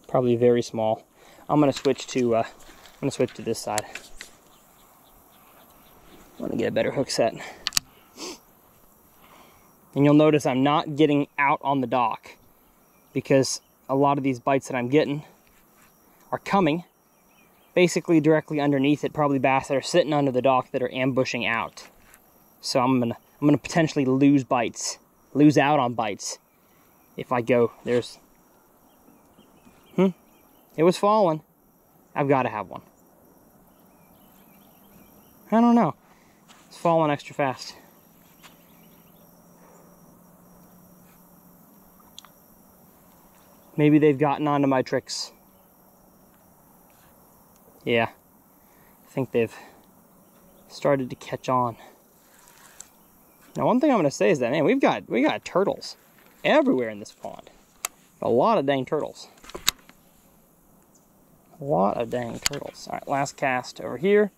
Probably very small. I'm gonna switch to, uh, I'm gonna switch to this side. I'm gonna get a better hook set. And you'll notice I'm not getting out on the dock because a lot of these bites that I'm getting are coming basically directly underneath it, probably bass that are sitting under the dock that are ambushing out. So I'm gonna I'm gonna potentially lose bites, lose out on bites if I go. There's hmm, it was falling. I've got to have one. I don't know. It's falling extra fast. Maybe they've gotten onto my tricks. Yeah, I think they've started to catch on. Now, one thing I'm going to say is that, man, we've got, we got turtles everywhere in this pond. A lot of dang turtles. A lot of dang turtles. All right, last cast over here,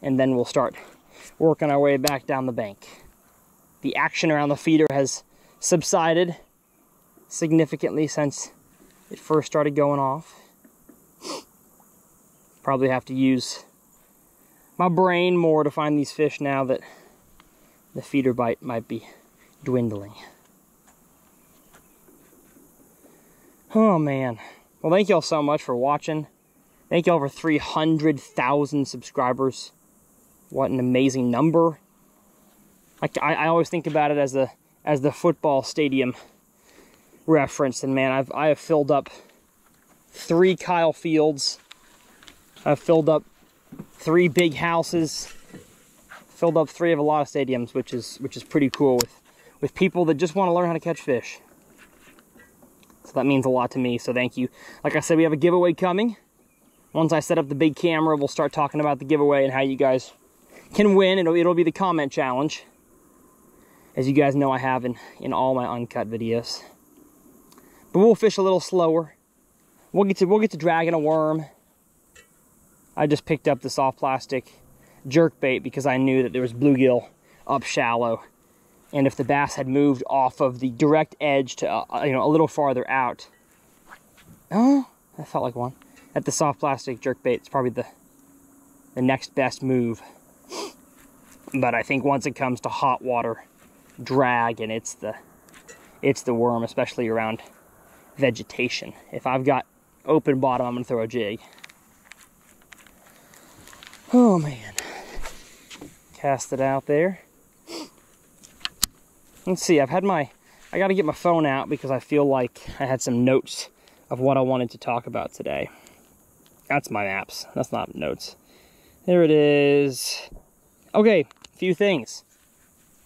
and then we'll start working our way back down the bank. The action around the feeder has subsided significantly since it first started going off. Probably have to use my brain more to find these fish now that the feeder bite might be dwindling. Oh man. Well, thank y'all so much for watching. Thank y'all for 300,000 subscribers. What an amazing number. I, I, I, always think about it as the as the football stadium reference, and man, I've I have filled up three Kyle Fields. I've filled up three big houses. Filled up three of a lot of stadiums, which is which is pretty cool with with people that just want to learn how to catch fish. So that means a lot to me. So thank you. Like I said, we have a giveaway coming. Once I set up the big camera, we'll start talking about the giveaway and how you guys can win. It'll, it'll be the comment challenge. As you guys know, I have in, in all my uncut videos. But we'll fish a little slower. We'll get to we'll get to dragging a worm. I just picked up the soft plastic jerk bait because I knew that there was bluegill up shallow. And if the bass had moved off of the direct edge to uh, you know a little farther out, oh, that felt like one. At the soft plastic jerk bait, it's probably the the next best move. But I think once it comes to hot water drag and it's the it's the worm, especially around vegetation. If I've got open bottom, I'm gonna throw a jig. Oh man. Cast it out there. Let's see, I've had my, I gotta get my phone out because I feel like I had some notes of what I wanted to talk about today. That's my maps, that's not notes. There it is. Okay, a few things.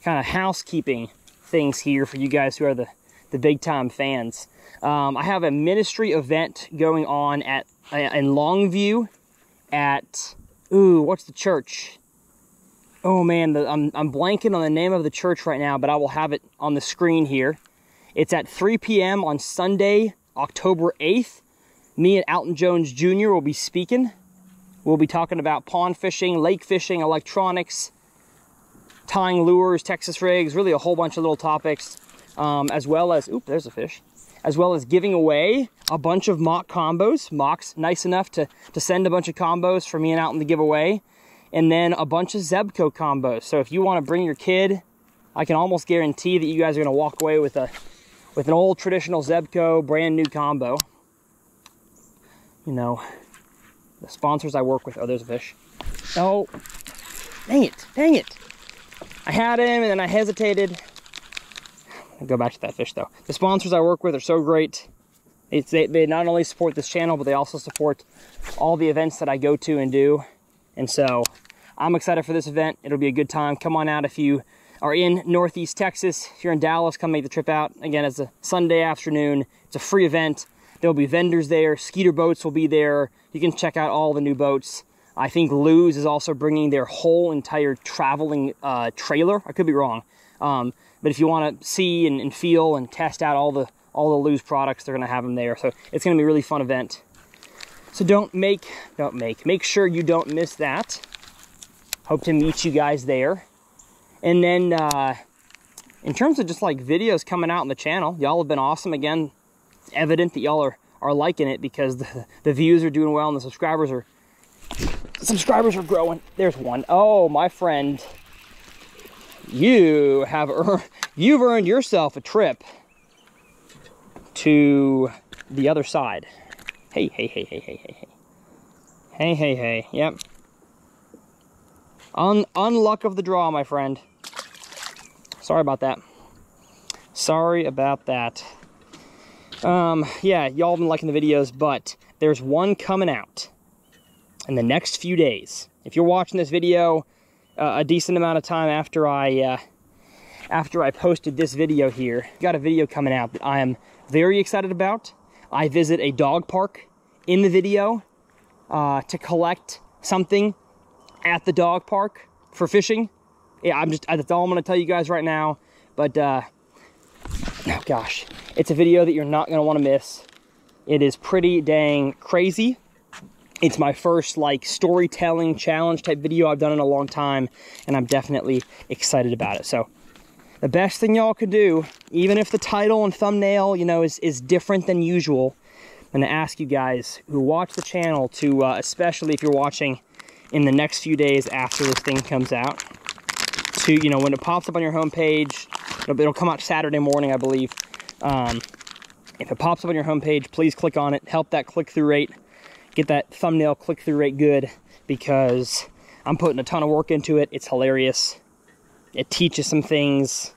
Kind of housekeeping things here for you guys who are the, the big time fans. Um, I have a ministry event going on at uh, in Longview at ooh, what's the church? Oh man, the, I'm I'm blanking on the name of the church right now, but I will have it on the screen here. It's at 3 p.m. on Sunday, October 8th. Me and Alton Jones Jr. will be speaking. We'll be talking about pond fishing, lake fishing, electronics, tying lures, Texas rigs, really a whole bunch of little topics, um, as well as, oop, there's a fish as well as giving away a bunch of Mach combos. Mach's nice enough to, to send a bunch of combos for me and Alton to give away. And then a bunch of Zebco combos. So if you want to bring your kid, I can almost guarantee that you guys are going to walk away with a with an old traditional Zebco brand new combo. You know, the sponsors I work with. Oh, there's a fish. Oh, dang it, dang it. I had him and then I hesitated go back to that fish though. The sponsors I work with are so great. It's, they, they not only support this channel, but they also support all the events that I go to and do. And so I'm excited for this event. It'll be a good time. Come on out if you are in Northeast Texas. If you're in Dallas, come make the trip out. Again, it's a Sunday afternoon. It's a free event. There'll be vendors there. Skeeter boats will be there. You can check out all the new boats. I think Lew's is also bringing their whole entire traveling uh, trailer. I could be wrong. Um, but if you want to see and, and, feel and test out all the all the Lew's products, they're going to have them there. So it's going to be a really fun event. So don't make, don't make, make sure you don't miss that. Hope to meet you guys there. And then uh, in terms of just like videos coming out on the channel, y'all have been awesome. Again, it's evident that y'all are, are liking it because the, the views are doing well and the subscribers are subscribers are growing. There's one. Oh, my friend you have earned, you've earned yourself a trip to the other side. Hey, hey, hey, hey, hey, hey, hey. Hey, hey, hey, yep. Un unluck of the draw, my friend. Sorry about that. Sorry about that. Um, yeah, y'all been liking the videos, but there's one coming out in the next few days. If you're watching this video uh, a decent amount of time after I uh, after I posted this video here. Got a video coming out that I am very excited about. I visit a dog park in the video uh, to collect something at the dog park for fishing. yeah, I'm just, that's all I'm gonna tell you guys right now. But, uh, oh gosh, it's a video that you're not gonna wanna miss. It is pretty dang crazy. It's my first like storytelling challenge type video I've done in a long time, and I'm definitely excited about it. So the best thing y'all could do, even if the title and thumbnail, you know, is, is different than usual, I'm gonna ask you guys who watch the channel to, uh, especially if you're watching in the next few days after this thing comes out, to, you know, when it pops up on your homepage, it'll, it'll come out Saturday morning, I believe. Um, if it pops up on your homepage, please click on it, help that click-through rate, get that thumbnail click-through rate good, because I'm putting a ton of work into it. It's hilarious. It teaches some things,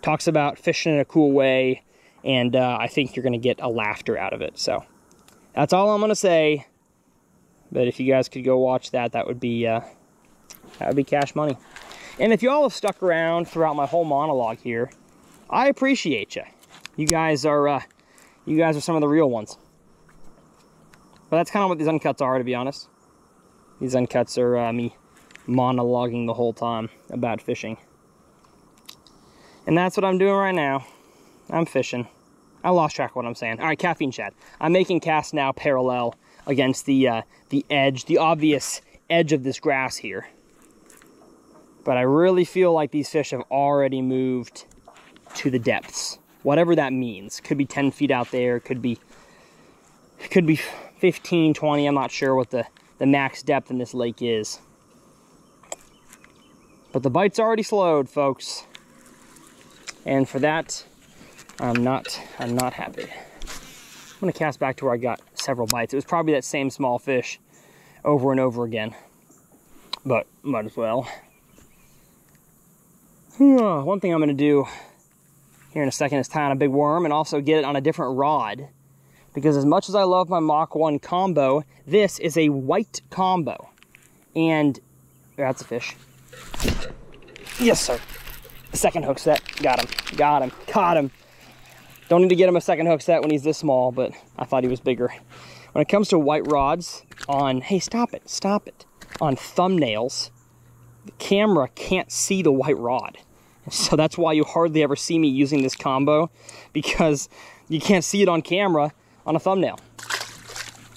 talks about fishing in a cool way, and uh, I think you're going to get a laughter out of it. So that's all I'm to say. But if you guys could go watch that, that would be uh, that would be cash money. And if y'all have stuck around throughout my whole monologue here, I appreciate you. You guys are uh, you guys are some of the real ones. But that's kind of what these uncuts are, to be honest. These uncuts are uh, me monologuing the whole time about fishing. And that's what I'm doing right now. I'm fishing. I lost track of what I'm saying. All right, caffeine shad. I'm making casts now parallel against the uh, the edge, the obvious edge of this grass here. But I really feel like these fish have already moved to the depths, whatever that means. Could be 10 feet out there, could be could be 15, 20. I'm not sure what the the max depth in this lake is. But the bite's already slowed, folks. And for that, I'm not, I'm not happy. I'm gonna cast back to where I got several bites. It was probably that same small fish over and over again, but might as well. One thing I'm gonna do here in a second is tie on a big worm and also get it on a different rod because as much as I love my Mach 1 combo, this is a white combo. And that's a fish. Yes, sir. Second hook set. Got him. Got him. Caught him. Don't need to get him a second hook set when he's this small, but I thought he was bigger. When it comes to white rods on, hey, stop it, stop it. On thumbnails, the camera can't see the white rod. (laughs) So that's why you hardly ever see me using this combo because you can't see it on camera on a thumbnail.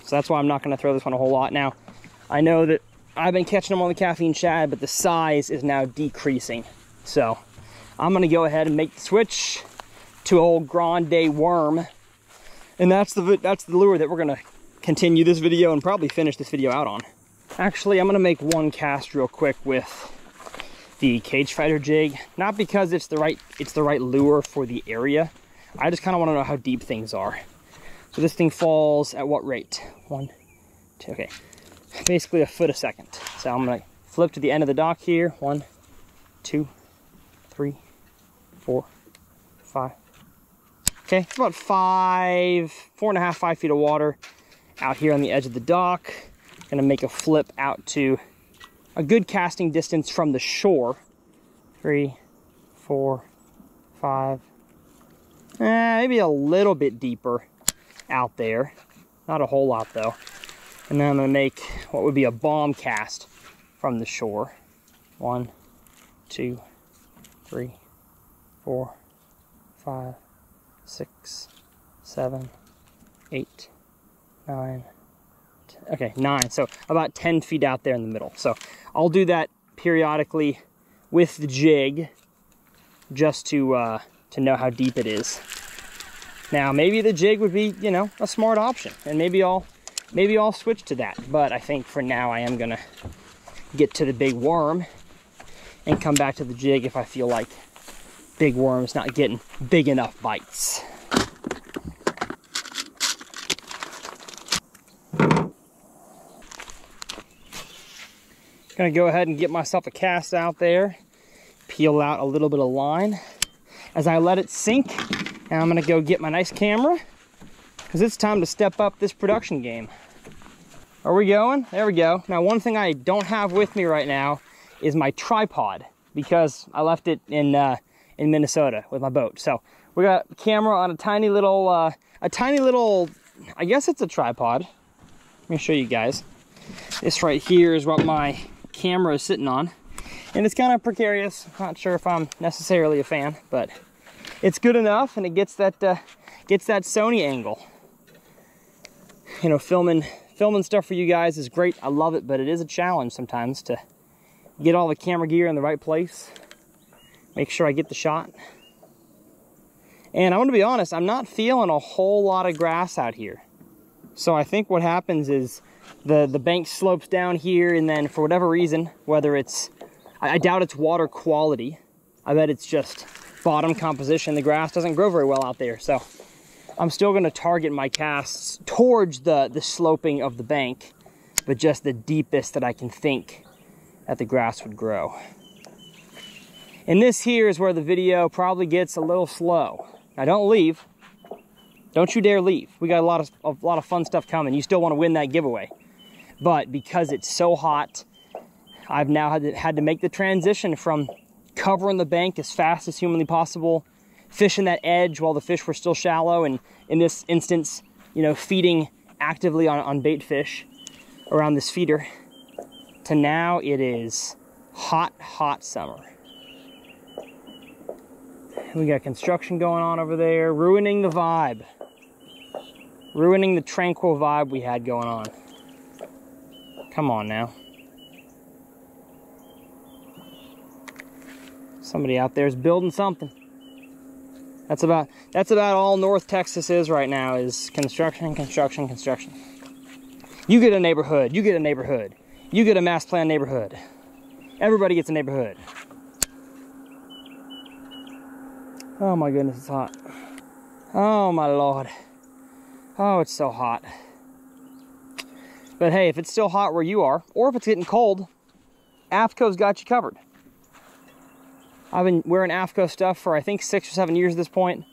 So that's why I'm not gonna throw this one a whole lot. Now, I know that I've been catching them on the caffeine shad, but the size is now decreasing. So I'm gonna go ahead and make the switch to old Grande worm. And that's the, that's the lure that we're gonna continue this video and probably finish this video out on. Actually, I'm gonna make one cast real quick with the cage fighter jig. Not because it's the right, it's the right lure for the area. I just kind of want to know how deep things are. So this thing falls at what rate? One, two, okay. Basically a foot a second. So I'm gonna flip to the end of the dock here. One, two, three, four, five. Okay, it's about five, four and a half, five feet of water out here on the edge of the dock. Gonna make a flip out to a good casting distance from the shore. Three, four, five, eh, maybe a little bit deeper out there. Not a whole lot though. And then I'm gonna make what would be a bomb cast from the shore. One, two, three, four, five, six, seven, eight, nine, okay, nine. So about 10 feet out there in the middle. So I'll do that periodically with the jig just to uh, to know how deep it is. Now maybe the jig would be, you know, a smart option, and maybe I'll maybe I'll switch to that. But I think for now I am gonna get to the big worm and come back to the jig if I feel like big worm's not getting big enough bites. Gonna go ahead and get myself a cast out there, peel out a little bit of line. As I let it sink, and I'm gonna go get my nice camera because it's time to step up this production game. Are we going? There we go. Now, one thing I don't have with me right now is my tripod because I left it in uh, in Minnesota with my boat. So we got a camera on a tiny little, uh, a tiny little, I guess it's a tripod. Let me show you guys. This right here is what my camera is sitting on. And it's kind of precarious. Not sure if I'm necessarily a fan, but it's good enough and it gets that uh, gets that Sony angle. You know, filming filming stuff for you guys is great. I love it, but it is a challenge sometimes to get all the camera gear in the right place. Make sure I get the shot. And I'm gonna be honest, I'm not feeling a whole lot of grass out here. So I think what happens is the, the bank slopes down here and then for whatever reason, whether it's, I, I doubt it's water quality. I bet it's just bottom composition. The grass doesn't grow very well out there. So I'm still gonna target my casts towards the, the sloping of the bank, but just the deepest that I can think that the grass would grow. And this here is where the video probably gets a little slow. Now don't leave. Don't you dare leave. We got a lot of a lot of fun stuff coming. You still want to win that giveaway. But because it's so hot, I've now had to, had to make the transition from covering the bank as fast as humanly possible, fishing that edge while the fish were still shallow, and in this instance, you know, feeding actively on, on bait fish around this feeder, to now it is hot, hot summer. We got construction going on over there, ruining the vibe. Ruining the tranquil vibe we had going on. Come on now. Somebody out there is building something. That's about that's about all North Texas is right now is construction, construction, construction. You get a neighborhood, you get a neighborhood. You get a mass plan neighborhood. Everybody gets a neighborhood. Oh my goodness, it's hot. Oh my lord. Oh, it's so hot. But hey, if it's still hot where you are, or if it's getting cold, AFTCO's got you covered. I've been wearing AFCO stuff for I think six or seven years at this point.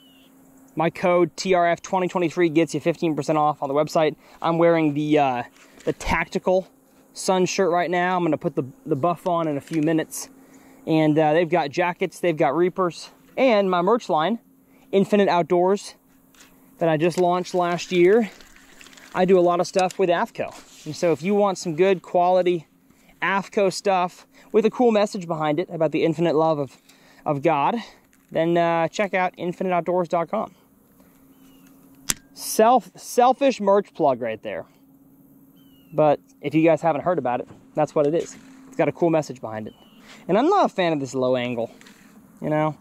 My code TRF2023 gets you 15% off on the website. I'm wearing the uh, the tactical sun shirt right now. I'm gonna put the, the buff on in a few minutes. And uh, they've got jackets, they've got reapers, and my merch line, Infinite Outdoors, that I just launched last year. I do a lot of stuff with AFTCO. And so if you want some good quality AFTCO stuff with a cool message behind it about the infinite love of, of God, then uh, check out infiniteoutdoors.com. Self, selfish merch plug right there. But if you guys haven't heard about it, that's what it is. It's got a cool message behind it. And I'm not a fan of this low angle, you know?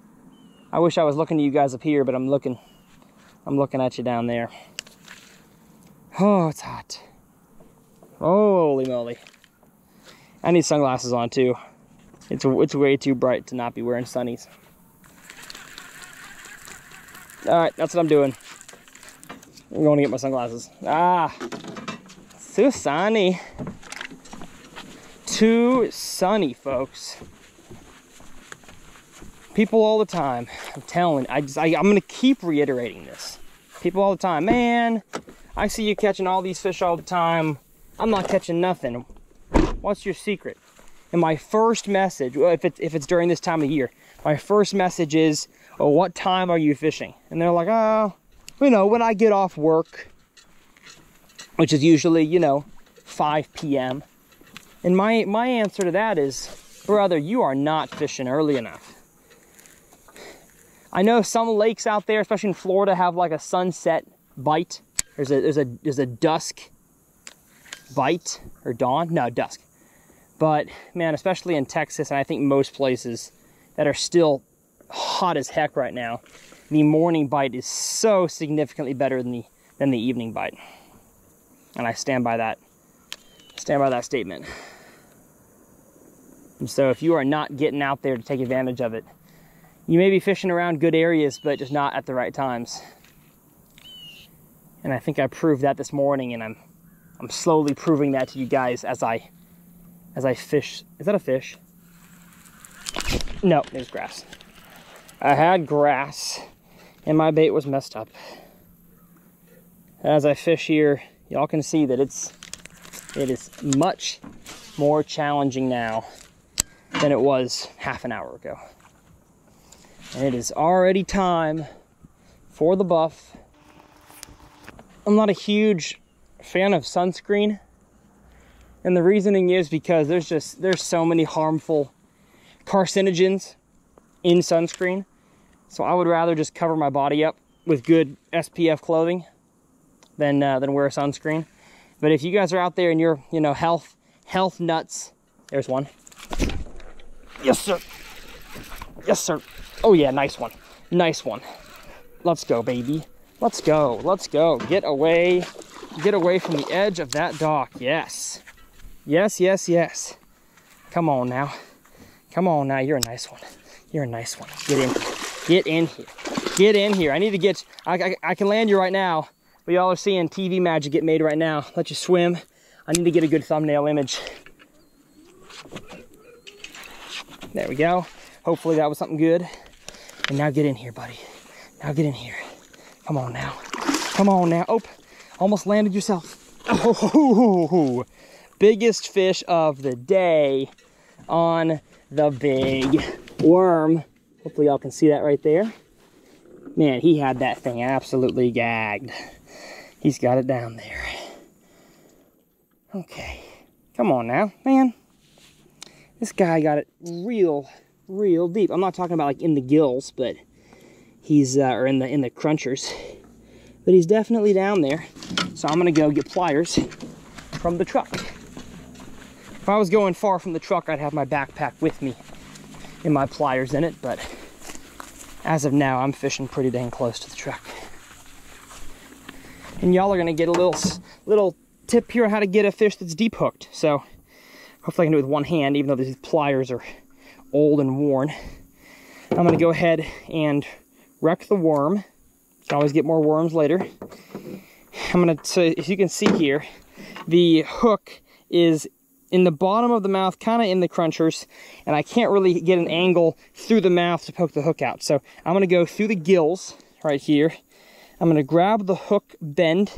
I wish I was looking to you guys up here, but I'm looking, I'm looking at you down there. Oh, it's hot. Holy moly. I need sunglasses on too. It's, it's way too bright to not be wearing sunnies. All right, that's what I'm doing. I'm going to get my sunglasses. Ah, too sunny. Too sunny, folks people all the time i'm telling i just I, i'm gonna keep reiterating this. People all the time man i see you catching all these fish all the time. I'm not catching nothing. What's your secret? And my first message well, if it's if it's during this time of year my first message is oh what time are you fishing? And they're like oh you know when i get off work which is usually you know 5 p.m and my my answer to that is brother you are not fishing early enough I know some lakes out there, especially in Florida, have like a sunset bite. There's a there's a there's a dusk bite or dawn. No, dusk. But man, especially in Texas, and I think most places that are still hot as heck right now, the morning bite is so significantly better than the than the evening bite. And I stand by that. Stand by that statement. And so if you are not getting out there to take advantage of it, you may be fishing around good areas, but just not at the right times. And I think I proved that this morning, and I'm I'm slowly proving that to you guys as I as I fish. Is that a fish? No, there's grass. I had grass, and my bait was messed up. As I fish here, y'all can see that it's it is much more challenging now than it was half an hour ago. And it is already time for the buff. I'm not a huge fan of sunscreen. And the reasoning is because there's just there's so many harmful carcinogens in sunscreen. So I would rather just cover my body up with good SPF clothing than uh, than wear sunscreen. But if you guys are out there and you're, you know, health health nuts, there's one. Yes, sir. Yes, sir. Oh yeah, nice one. Nice one. Let's go, baby. Let's go. Let's go. Get away. Get away from the edge of that dock. Yes. Yes, yes, yes. Come on now. Come on now. You're a nice one. You're a nice one. Get in. Get in here. Get in here. I need to get, I, I, I can land you right now, but y'all are seeing TV magic get made right now. Let you swim. I need to get a good thumbnail image. There we go. Hopefully that was something good. And now get in here, buddy. Now get in here. Come on now. Come on now. Oh, almost landed yourself. Oh, biggest fish of the day on the big worm. Hopefully y'all can see that right there. Man, he had that thing absolutely gagged. He's got it down there. Okay. Come on now, man. This guy got it real, real deep. I'm not talking about like in the gills, but he's, uh, or in the, in the crunchers. But he's definitely down there. So I'm gonna go get pliers from the truck. If I was going far from the truck, I'd have my backpack with me and my pliers in it, but as of now, I'm fishing pretty dang close to the truck. And y'all are gonna get a little, little tip here on how to get a fish that's deep hooked. So hopefully I can do it with one hand, even though these pliers are old and worn. I'm gonna go ahead and wreck the worm. Can always get more worms later. I'm gonna, so as you can see here, the hook is in the bottom of the mouth, kind of in the crunchers, and I can't really get an angle through the mouth to poke the hook out. So I'm gonna go through the gills right here. I'm gonna grab the hook bend,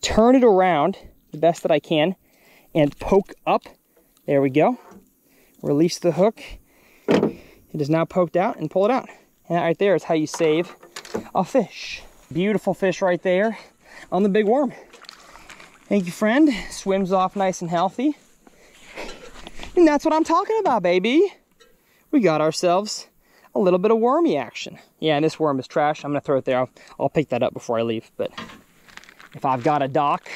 turn it around the best that I can, and poke up. There we go. Release the hook. It is now poked out and pull it out. And that right there is how you save a fish. Beautiful fish right there on the big worm. Thank you, friend. Swims off nice and healthy. And that's what I'm talking about, baby. We got ourselves a little bit of wormy action. Yeah, and this worm is trash. I'm gonna throw it there. I'll, I'll pick that up before I leave. But if I've got a dock,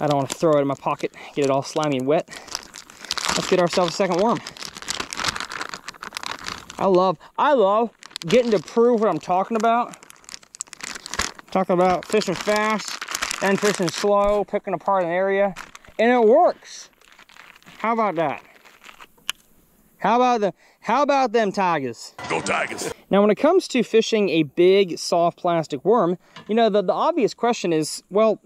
I don't want to throw it in my pocket, get it all slimy and wet. Let's get ourselves a second worm. I love, I love getting to prove what I'm talking about. talking about fishing fast and fishing slow, picking apart an area, and it works. How about that? How about the how about them tigers? Go tigers. Now when it comes to fishing a big soft plastic worm, you know the, the obvious question is, well,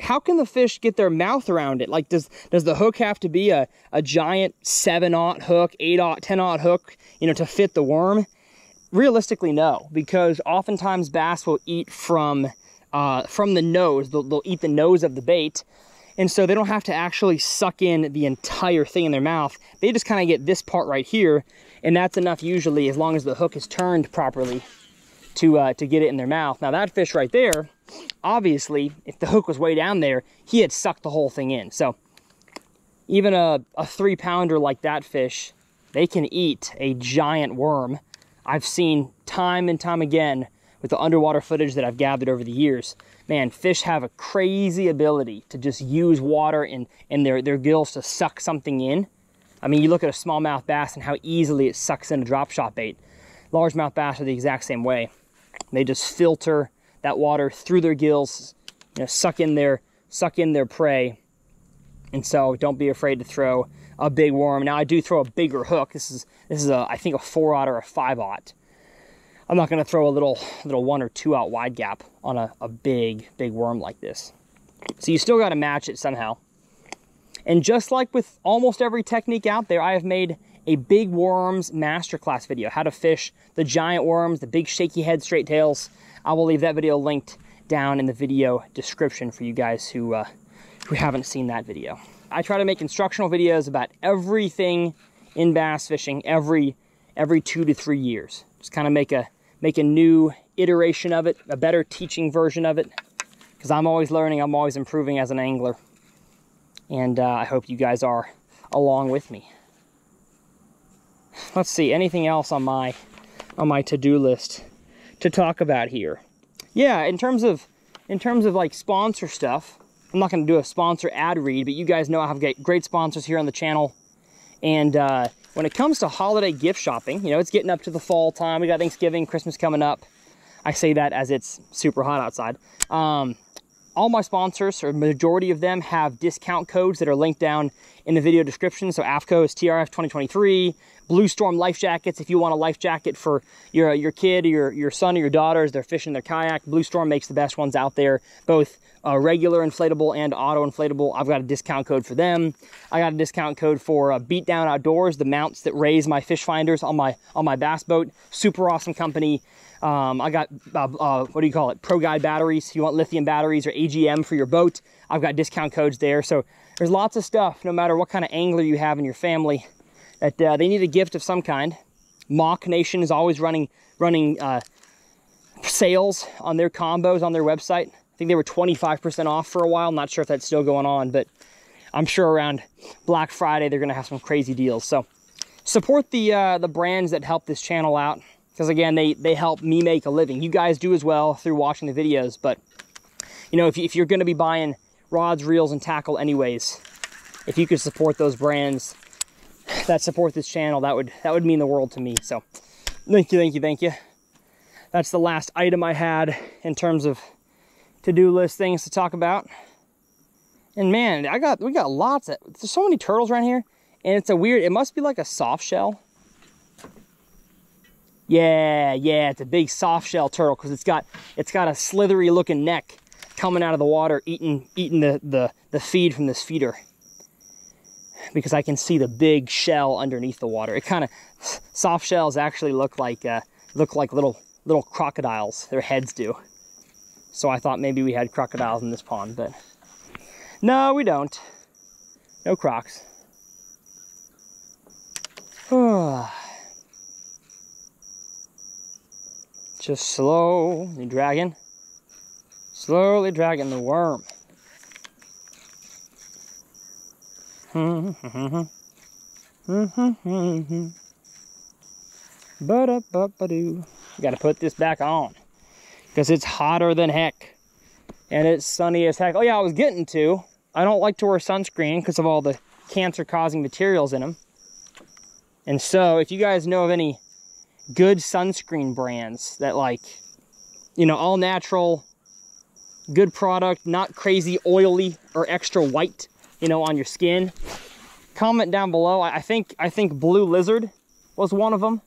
how can the fish get their mouth around it? Like does does the hook have to be a, a giant 7-aught hook, 8-aught, 10-aught hook, you know, to fit the worm? Realistically, no, because oftentimes bass will eat from uh, from the nose. They'll, they'll eat the nose of the bait and so they don't have to actually suck in the entire thing in their mouth. They just kind of get this part right here, and that's enough usually as long as the hook is turned properly to, uh, to get it in their mouth. Now that fish right there, obviously, if the hook was way down there, he had sucked the whole thing in. So even a, a three pounder like that fish, they can eat a giant worm. I've seen time and time again with the underwater footage that I've gathered over the years man, fish have a crazy ability to just use water and, and their, their gills to suck something in. I mean, you look at a smallmouth bass and how easily it sucks in a drop shot bait. Largemouth bass are the exact same way. They just filter that water through their gills, you know, suck in their suck in their prey. And so don't be afraid to throw a big worm. Now I do throw a bigger hook. This is this is a I think a four aught or a five aught. I'm not going to throw a little little one or two out wide gap on a, a big, big worm like this. So you still got to match it somehow. And just like with almost every technique out there, I have made a big worms masterclass video, how to fish the giant worms, the big shaky head straight tails. I will leave that video linked down in the video description for you guys who, uh, who haven't seen that video. I try to make instructional videos about everything in bass fishing every, every two to three years. Just kind of make a make a new iteration of it, a better teaching version of it. Because I'm always learning, I'm always improving as an angler. And uh, I hope you guys are along with me. Let's see, anything else on my on my to-do list to talk about here? Yeah, in terms of in terms of like sponsor stuff, I'm not going to do a sponsor ad read, but you guys know I have great sponsors here on the channel. And uh, when it comes to holiday gift shopping, you know, it's getting up to the fall time. We got Thanksgiving, Christmas coming up. I say that as it's super hot outside. Um, all my sponsors, or majority of them, have discount codes that are linked down in the video description. So AFTCO is TRF 2023. Blue Storm life jackets, if you want a life jacket for your, your kid, or your, your son, or your daughters, they're fishing their kayak. Blue Storm makes the best ones out there, both uh, regular inflatable and auto inflatable. I've got a discount code for them. I got a discount code for uh, Beatdown Outdoors, the mounts that raise my fish finders on my on my bass boat. Super awesome company. Um, I got, uh, uh, what do you call it? Pro Guide batteries. You want lithium batteries or AGM for your boat, I've got discount codes there. So there's lots of stuff, no matter what kind of angler you have in your family, that uh, they need a gift of some kind. Mach Nation is always running running uh, sales on their combos on their website. I think they were 25% off for a while. I'm not sure if that's still going on, but I'm sure around Black Friday they're going to have some crazy deals. So support the uh, the brands that help this channel out because again they they help me make a living you guys do as well through watching the videos but you know if, if you're going to be buying rods reels and tackle anyways if you could support those brands that support this channel that would that would mean the world to me. So thank you thank you thank you. That's the last item i had in terms of to-do list things to talk about. And man i got we got lots of there's so many turtles around here and it's a weird it must be like a soft shell. Yeah, yeah, it's a big soft shell turtle because it's got it's got a slithery looking neck coming out of the water eating eating the, the, the feed from this feeder. Because I can see the big shell underneath the water. It kind of soft shells actually look like uh, look like little little crocodiles. Their heads do. So I thought maybe we had crocodiles in this pond, but no, we don't. No crocs. (sighs) Just slowly dragging, slowly dragging the worm. But up, up, a doo. Got to put this back on because it's hotter than heck and it's sunny as heck. Oh yeah, I was getting to. I don't like to wear sunscreen because of all the cancer-causing materials in them. And so, if you guys know of any good sunscreen brands that like, you know, all natural, good product, not crazy oily or extra white, you know, on your skin. Comment down below. I think I think Blue Lizard was one of them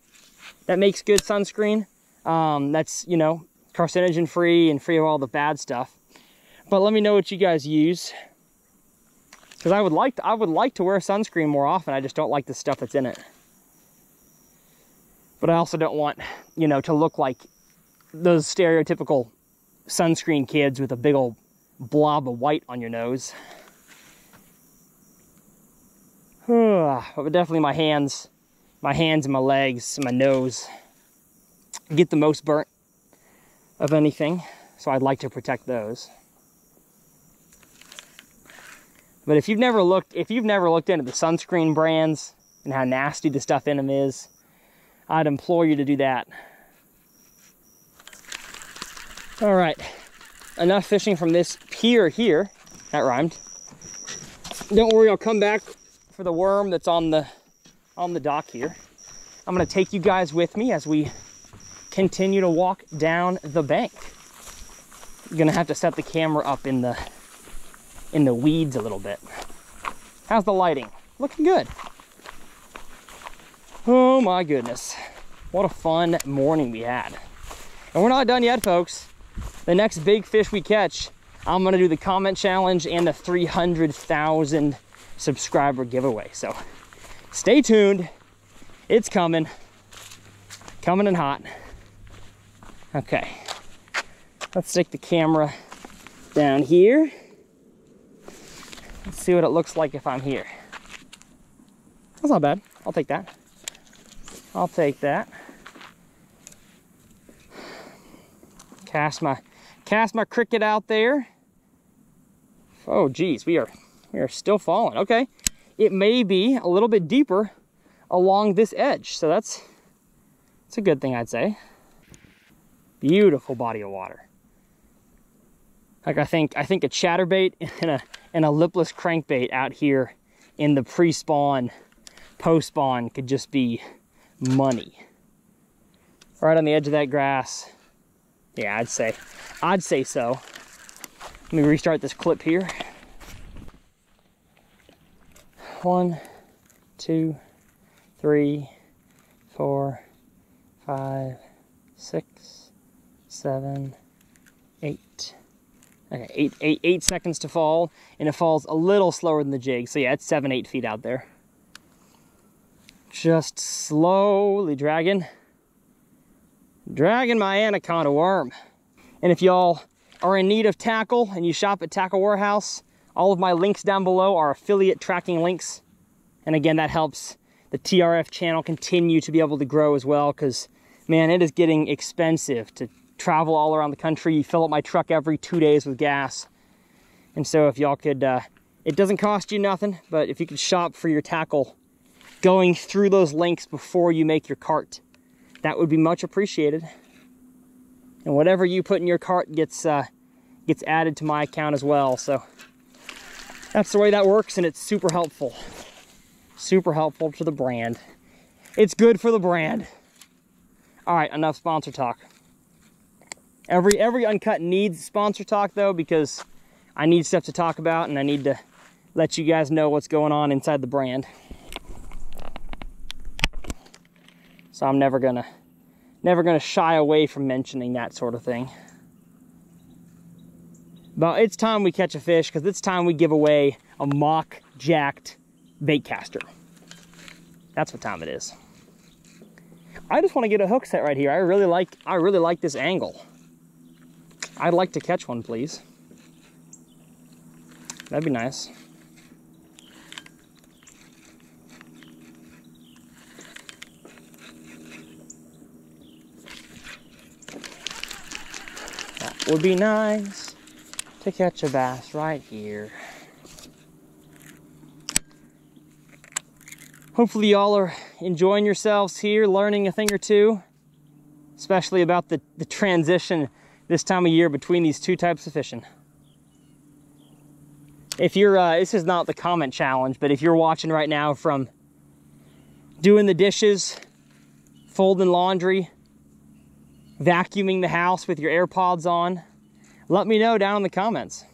that makes good sunscreen. Um, that's, you know, carcinogen free and free of all the bad stuff. But let me know what you guys use. Because I would like to, I would like to wear sunscreen more often. I just don't like the stuff that's in it. But I also don't want, you know, to look like those stereotypical sunscreen kids with a big old blob of white on your nose. But definitely my hands, my hands and my legs and my nose get the most burnt of anything. So I'd like to protect those. But if you've never looked, if you've never looked into the sunscreen brands and how nasty the stuff in them is, I'd implore you to do that. All right, enough fishing from this pier here. That rhymed. Don't worry, I'll come back for the worm that's on the on the dock here. I'm gonna take you guys with me as we continue to walk down the bank. I'm gonna have to set the camera up in the in the weeds a little bit. How's the lighting? Looking good. Oh my goodness. What a fun morning we had. And we're not done yet, folks. The next big fish we catch, I'm gonna do the comment challenge and the 300,000 subscriber giveaway. So stay tuned. It's coming. Coming in hot. Okay. Let's stick the camera down here. Let's see what it looks like if I'm here. That's not bad. I'll take that. I'll take that. Cast my cast my cricket out there. Oh geez, we are we are still falling. Okay. It may be a little bit deeper along this edge. So that's, it's a good thing, I'd say. Beautiful body of water. Like I think, I think a chatterbait (laughs) and a, and a lipless crankbait out here in the pre-spawn, post-spawn could just be money. Right on the edge of that grass. Yeah, I'd say, I'd say so. Let me restart this clip here. One, two, three, four, five, six, seven, eight. Okay, eight, eight, eight seconds to fall, and it falls a little slower than the jig. So yeah, it's seven, eight feet out there. Just slowly dragging, dragging my anaconda worm. And if y'all are in need of tackle and you shop at Tackle Warehouse, all of my links down below are affiliate tracking links. And again, that helps the TRF channel continue to be able to grow as well because, man, it is getting expensive to travel all around the country. You fill up my truck every two days with gas. And so if y'all could, uh, it doesn't cost you nothing, but if you could shop for your tackle going through those links before you make your cart, that would be much appreciated. And whatever you put in your cart gets uh, gets added to my account as well. So that's the way that works and it's super helpful. Super helpful to the brand. It's good for the brand. All right, enough sponsor talk. Every every uncut needs sponsor talk though because I need stuff to talk about and I need to let you guys know what's going on inside the brand. So I'm never gonna never gonna shy away from mentioning that sort of thing. But it's time we catch a fish because it's time we give away a Mach jacked bait caster. That's what time it is. I just want to get a hook set right here. I really like I really like this angle. I'd like to catch one, please. That'd be nice. That would be nice to catch a bass right here. Hopefully y'all are enjoying yourselves here, learning a thing or two, especially about the, the transition this time of year between these two types of fishing. If you're, uh, this is not the comment challenge, but if you're watching right now from doing the dishes, folding laundry, vacuuming the house with your AirPods on, let me know down in the comments.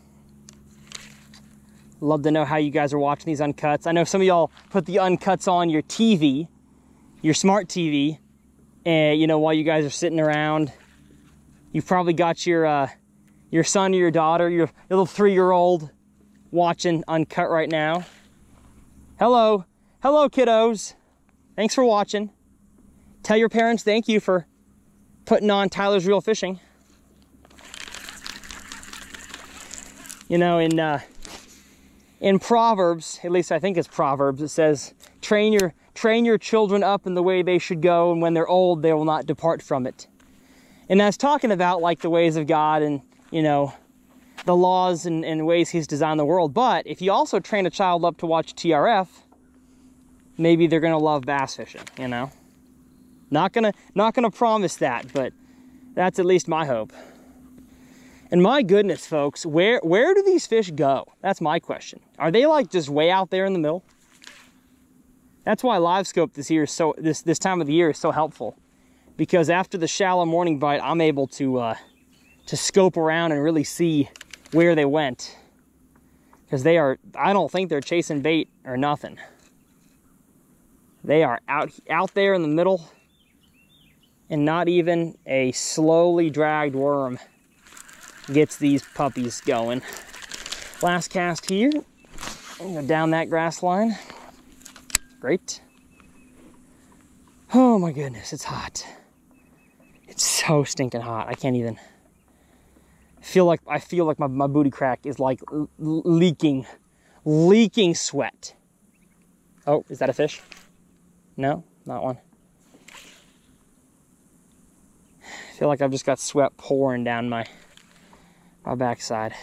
Love to know how you guys are watching these uncuts. I know some of y'all put the uncuts on your TV, your smart TV, and you know, while you guys are sitting around, you've probably got your uh, your son or your daughter, your little three-year-old watching uncut right now. Hello, hello kiddos. Thanks for watching. Tell your parents thank you for putting on Tyler's Reel Fishing. You know, in uh, in Proverbs, at least I think it's Proverbs, it says, train your, train your children up in the way they should go, and when they're old, they will not depart from it. And that's talking about like the ways of God and, you know, the laws and, and ways he's designed the world. But if you also train a child up to watch TRF, maybe they're gonna love bass fishing, you know? Not gonna not gonna promise that, but that's at least my hope. And my goodness, folks, where where do these fish go? That's my question. Are they like just way out there in the middle? That's why live scope this year is so this this time of the year is so helpful. Because after the shallow morning bite, I'm able to uh, to scope around and really see where they went. Because they are I don't think they're chasing bait or nothing. They are out out there in the middle and not even a slowly dragged worm gets these puppies going. Last cast here. Go down that grass line. Great. Oh my goodness, it's hot. It's so stinking hot. I can't even feel like I feel like my, my booty crack is like leaking, leaking sweat. Oh, is that a fish? No, not one. I feel like I've just got sweat pouring down my my backside.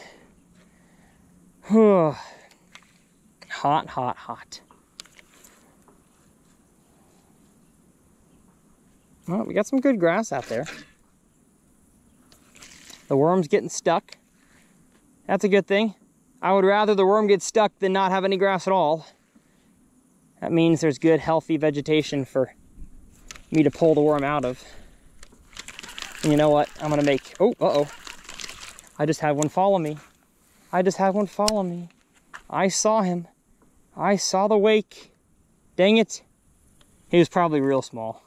hot, hot, hot. Well, we got some good grass out there. The worm's getting stuck. That's a good thing. I would rather the worm get stuck than not have any grass at all. That means there's good, healthy vegetation for me to pull the worm out of. And you know what? I'm gonna make, oh, uh-oh. I just had one follow me. I just had one follow me. I saw him. I saw the wake. Dang it. He was probably real small.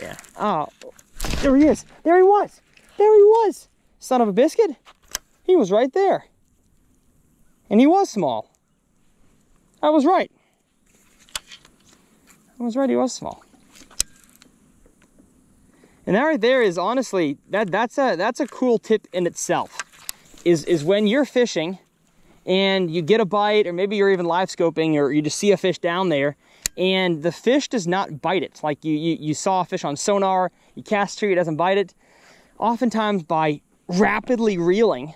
Yeah. Oh, there he is. There he was. There he was. Son of a biscuit. He was right there. And he was small. I was right. I was right, he was small. And that right there is honestly, that that's a that's a cool tip in itself. Is is when you're fishing and you get a bite, or maybe you're even live scoping, or you just see a fish down there, and the fish does not bite it. Like you you, you saw a fish on sonar, you cast tree, it doesn't bite it. Oftentimes by rapidly reeling,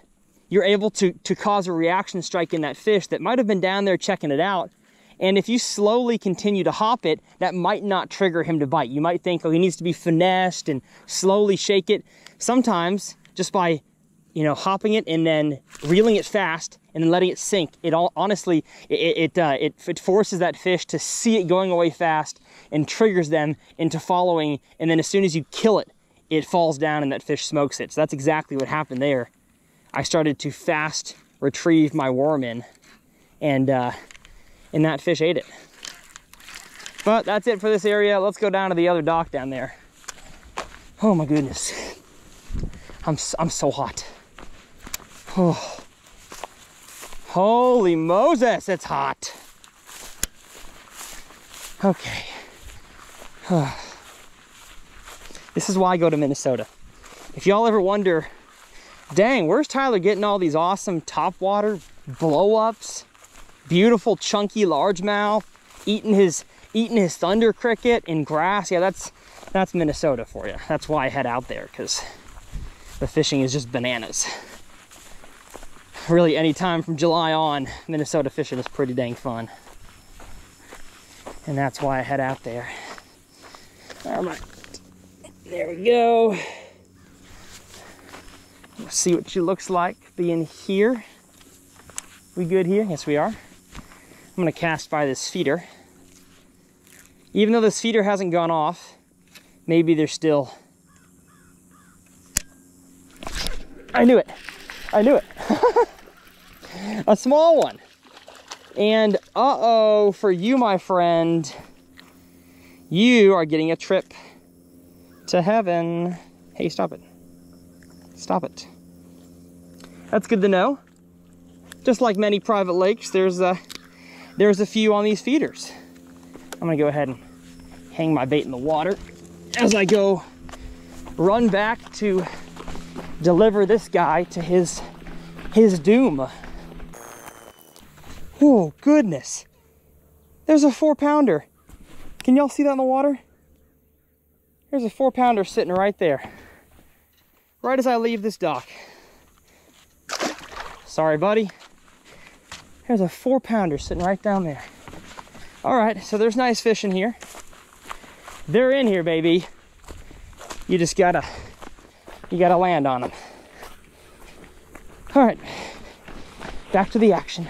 you're able to, to cause a reaction strike in that fish that might have been down there checking it out. And if you slowly continue to hop it, that might not trigger him to bite. You might think, oh, he needs to be finessed and slowly shake it. Sometimes just by, you know, hopping it and then reeling it fast and then letting it sink, it all honestly, it it, uh, it, it forces that fish to see it going away fast and triggers them into following. And then as soon as you kill it, it falls down and that fish smokes it. So that's exactly what happened there. I started to fast retrieve my worm in and uh, and that fish ate it. But that's it for this area. Let's go down to the other dock down there. Oh my goodness. I'm, I'm so hot. Oh. Holy Moses, it's hot. Okay. this is why I go to Minnesota. If y'all ever wonder dang, where's Tyler getting all these awesome topwater blow-ups? Beautiful, chunky largemouth, eating his eating his thunder cricket in grass. Yeah, that's that's Minnesota for you. That's why I head out there, because the fishing is just bananas. Really, any time from July on, Minnesota fishing is pretty dang fun. And that's why I head out there. All right, there we go see what she looks like being here. We good here? Yes, we are. I'm gonna cast by this feeder. Even though this feeder hasn't gone off, maybe there's still... I knew it. I knew it. (laughs) a small one. And uh-oh, for you, my friend, you are getting a trip to heaven. Hey, stop it. Stop it. That's good to know. Just like many private lakes, there's a, there's a few on these feeders. I'm gonna go ahead and hang my bait in the water as I go run back to deliver this guy to his, his doom. Oh, goodness. There's a four pounder. Can y'all see that in the water? There's a four pounder sitting right there right as I leave this dock. Sorry, buddy. There's a four pounder sitting right down there. All right, so there's nice fish in here. They're in here, baby. You just gotta, you gotta land on them. All right, back to the action.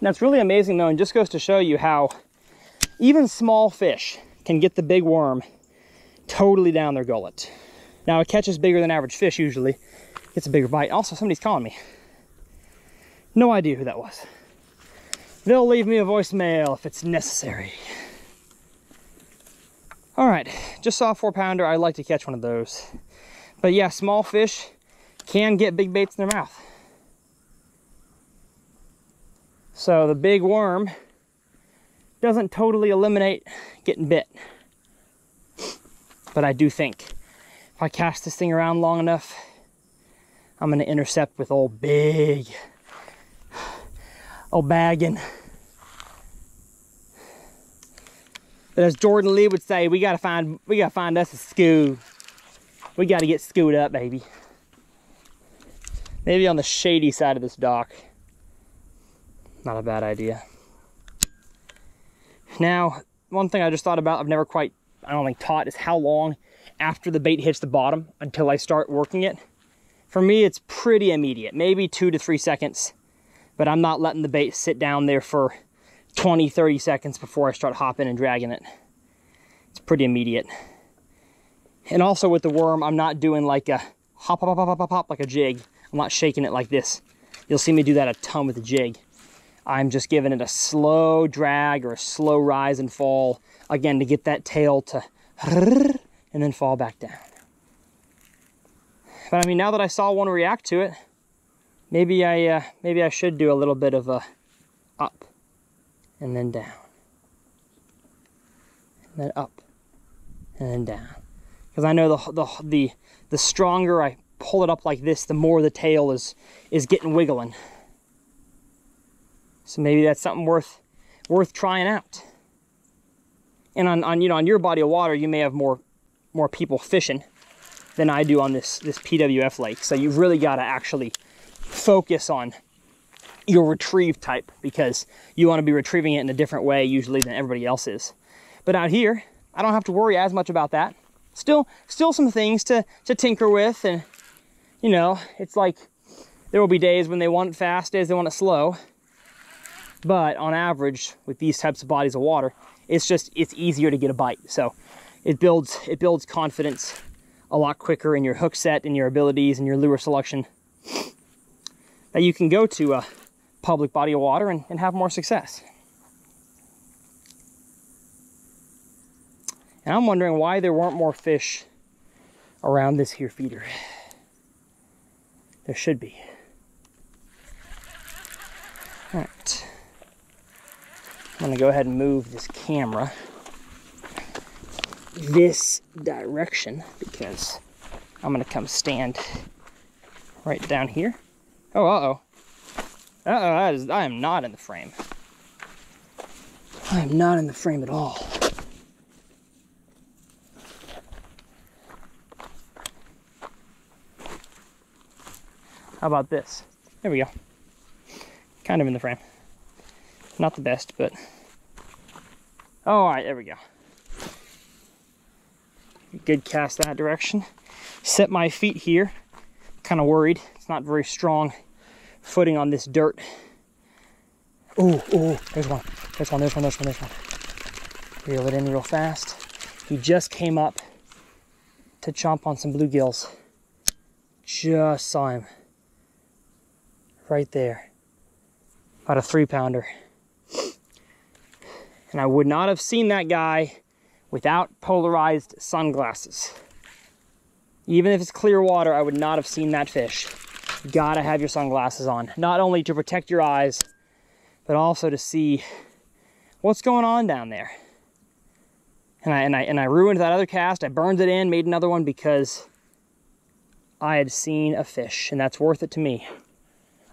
Now it's really amazing though, and just goes to show you how even small fish can get the big worm totally down their gullet. Now it catches bigger than average fish usually. Gets a bigger bite. Also, somebody's calling me. No idea who that was. They'll leave me a voicemail if it's necessary. All right, just saw a four pounder. I'd like to catch one of those. But yeah, small fish can get big baits in their mouth. So the big worm doesn't totally eliminate getting bit. But I do think if I cast this thing around long enough, I'm gonna intercept with old big, old bagging. But as Jordan Lee would say, we gotta find we gotta find us a skoo. We gotta get skooed up, baby. Maybe on the shady side of this dock. Not a bad idea. Now, one thing I just thought about, I've never quite, I don't think taught, is how long after the bait hits the bottom until I start working it. For me, it's pretty immediate, maybe two to three seconds, but I'm not letting the bait sit down there for 20, 30 seconds before I start hopping and dragging it. It's pretty immediate. And also with the worm, I'm not doing like a hop, hop, hop, hop, hop, hop, like a jig. I'm not shaking it like this. You'll see me do that a ton with the jig. I'm just giving it a slow drag or a slow rise and fall, again, to get that tail to and then fall back down. But I mean, now that I saw one react to it, maybe I, uh, maybe I should do a little bit of a up and then down. And then up and then down. Because I know the, the, the, the stronger I pull it up like this, the more the tail is, is getting wiggling. So maybe that's something worth worth trying out. And on, on you know on your body of water, you may have more more people fishing than I do on this this PWF lake. So you've really got to actually focus on your retrieve type because you want to be retrieving it in a different way usually than everybody else is. But out here, I don't have to worry as much about that. Still still some things to to tinker with and you know, it's like there will be days when they want it fast, days they want it slow. But on average, with these types of bodies of water, it's just, it's easier to get a bite. So it builds, it builds confidence a lot quicker in your hook set and your abilities and your lure selection that you can go to a public body of water and, and have more success. And I'm wondering why there weren't more fish around this here feeder. There should be. All right. I'm gonna go ahead and move this camera this direction because I'm gonna come stand right down here. Oh, uh-oh. Uh-oh, I am not in the frame. I am not in the frame at all. How about this? There we go. Kind of in the frame. Not the best, but... Oh, all right, there we go. Good cast that direction. Set my feet here. Kind of worried. It's not very strong footing on this dirt. Oh, oh, there's one. There's one, there's one, there's one, there's one. Reel it in real fast. He just came up to chomp on some bluegills. Just saw him. Right there. About a three pounder. And I would not have seen that guy without polarized sunglasses. Even if it's clear water, I would not have seen that fish. Gotta have your sunglasses on, not only to protect your eyes, but also to see what's going on down there. And I, and I, and I ruined that other cast. I burned it in, made another one because I had seen a fish, and that's worth it to me.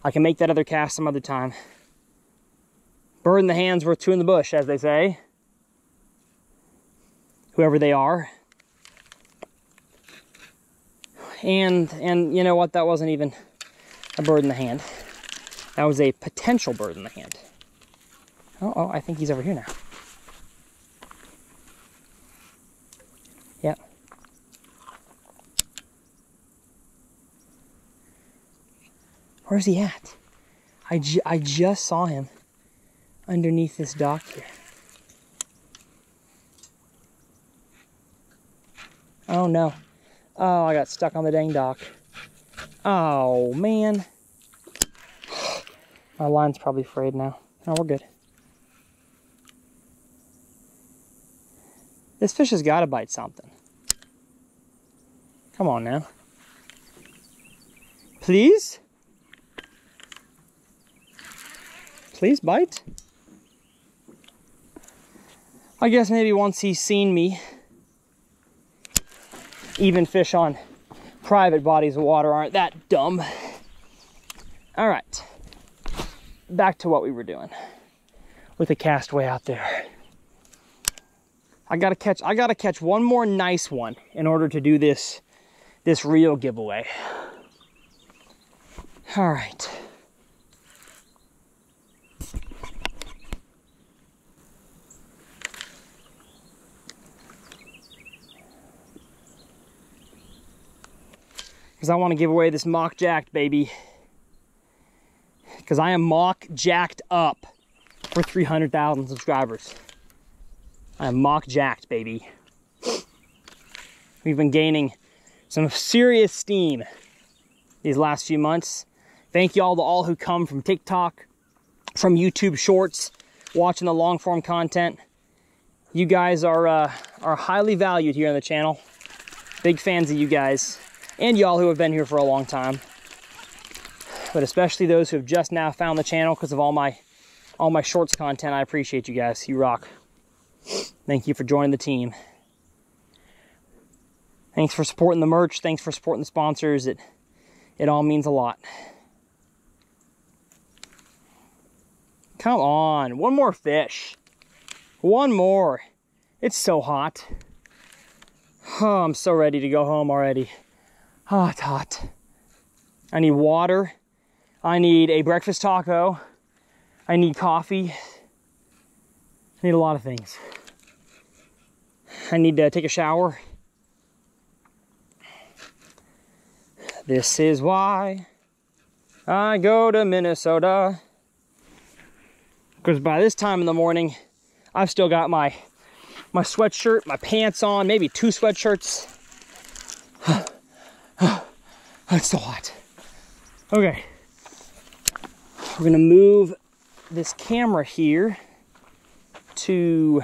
I can make that other cast some other time. Bird in the hand's worth two in the bush, as they say. Whoever they are. And, and you know what? That wasn't even a bird in the hand. That was a potential bird in the hand. Oh, oh, I think he's over here now. Yeah. Where's he at? I, ju I just saw him underneath this dock here. Oh no. Oh, I got stuck on the dang dock. Oh man. My line's probably frayed now. No, we're good. This fish has got to bite something. Come on now. Please? Please bite? I guess maybe once he's seen me, even fish on private bodies of water aren't that dumb. All right, back to what we were doing with the castaway out there. I gotta catch, I gotta catch one more nice one in order to do this, this real giveaway. All right. Because I want to give away this Mach jacked baby. Because I am Mach jacked up for 300,000 subscribers. I am Mach jacked, baby. We've been gaining some serious steam these last few months. Thank you all to all who come from TikTok, from YouTube Shorts, watching the long form content. You guys are uh, are highly valued here on the channel. Big fans of you guys and y'all who have been here for a long time. But especially those who have just now found the channel because of all my all my shorts content. I appreciate you guys. You rock. Thank you for joining the team. Thanks for supporting the merch. Thanks for supporting the sponsors. It it all means a lot. Come on, one more fish. One more. It's so hot. Oh, I'm so ready to go home already. Oh, it's hot. I need water. I need a breakfast taco. I need coffee. I need a lot of things. I need to take a shower. This is why I go to Minnesota. Because by this time in the morning, I've still got my my sweatshirt, my pants on, maybe two sweatshirts. (sighs) it's so hot. Okay. We're gonna move this camera here to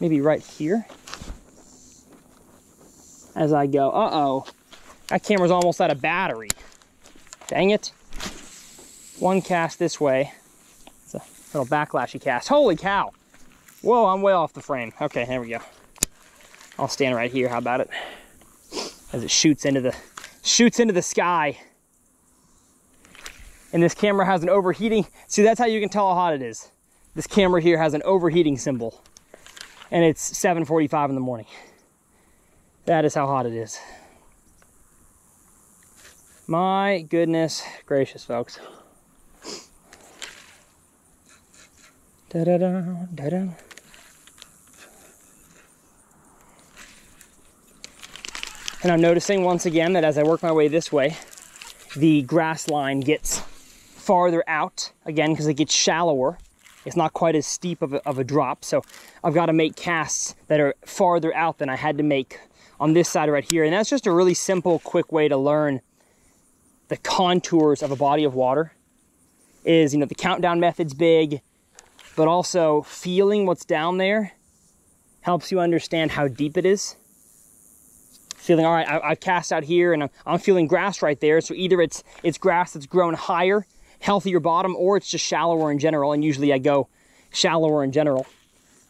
maybe right here as I go. Uh-oh, that camera's almost out of battery. Dang it. One cast this way. It's a little backlashy cast. Holy cow. Whoa, I'm way off the frame. Okay, there we go. I'll stand right here. How about it? As it shoots into the shoots into the sky. And this camera has an overheating. See, that's how you can tell how hot it is. This camera here has an overheating symbol. And it's 7.45 in the morning. That is how hot it is. My goodness gracious, folks. Da da da da da. And I'm noticing once again that as I work my way this way, the grass line gets farther out again because it gets shallower. It's not quite as steep of a, of a drop. So I've got to make casts that are farther out than I had to make on this side right here. And that's just a really simple, quick way to learn the contours of a body of water is, you know, the countdown method's big, but also feeling what's down there helps you understand how deep it is feeling all right I, I cast out here and I'm, I'm, feeling grass right there. So either it's it's grass that's grown higher healthier bottom or it's just shallower in general and usually I go shallower in general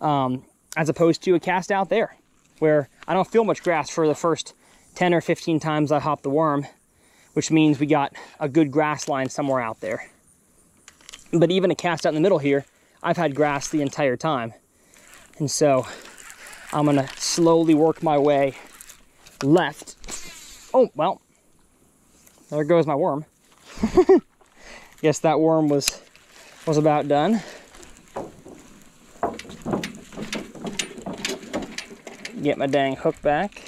um, as opposed to a cast out there where I don't feel much grass for the first 10 or 15 times I hop the worm which means we got a good grass line somewhere out there. But even a cast out in the middle here I've had grass the entire time. And so I'm gonna slowly work my way left. Oh, well, there goes my worm. (laughs) Guess that worm was was about done. Get my dang hook back.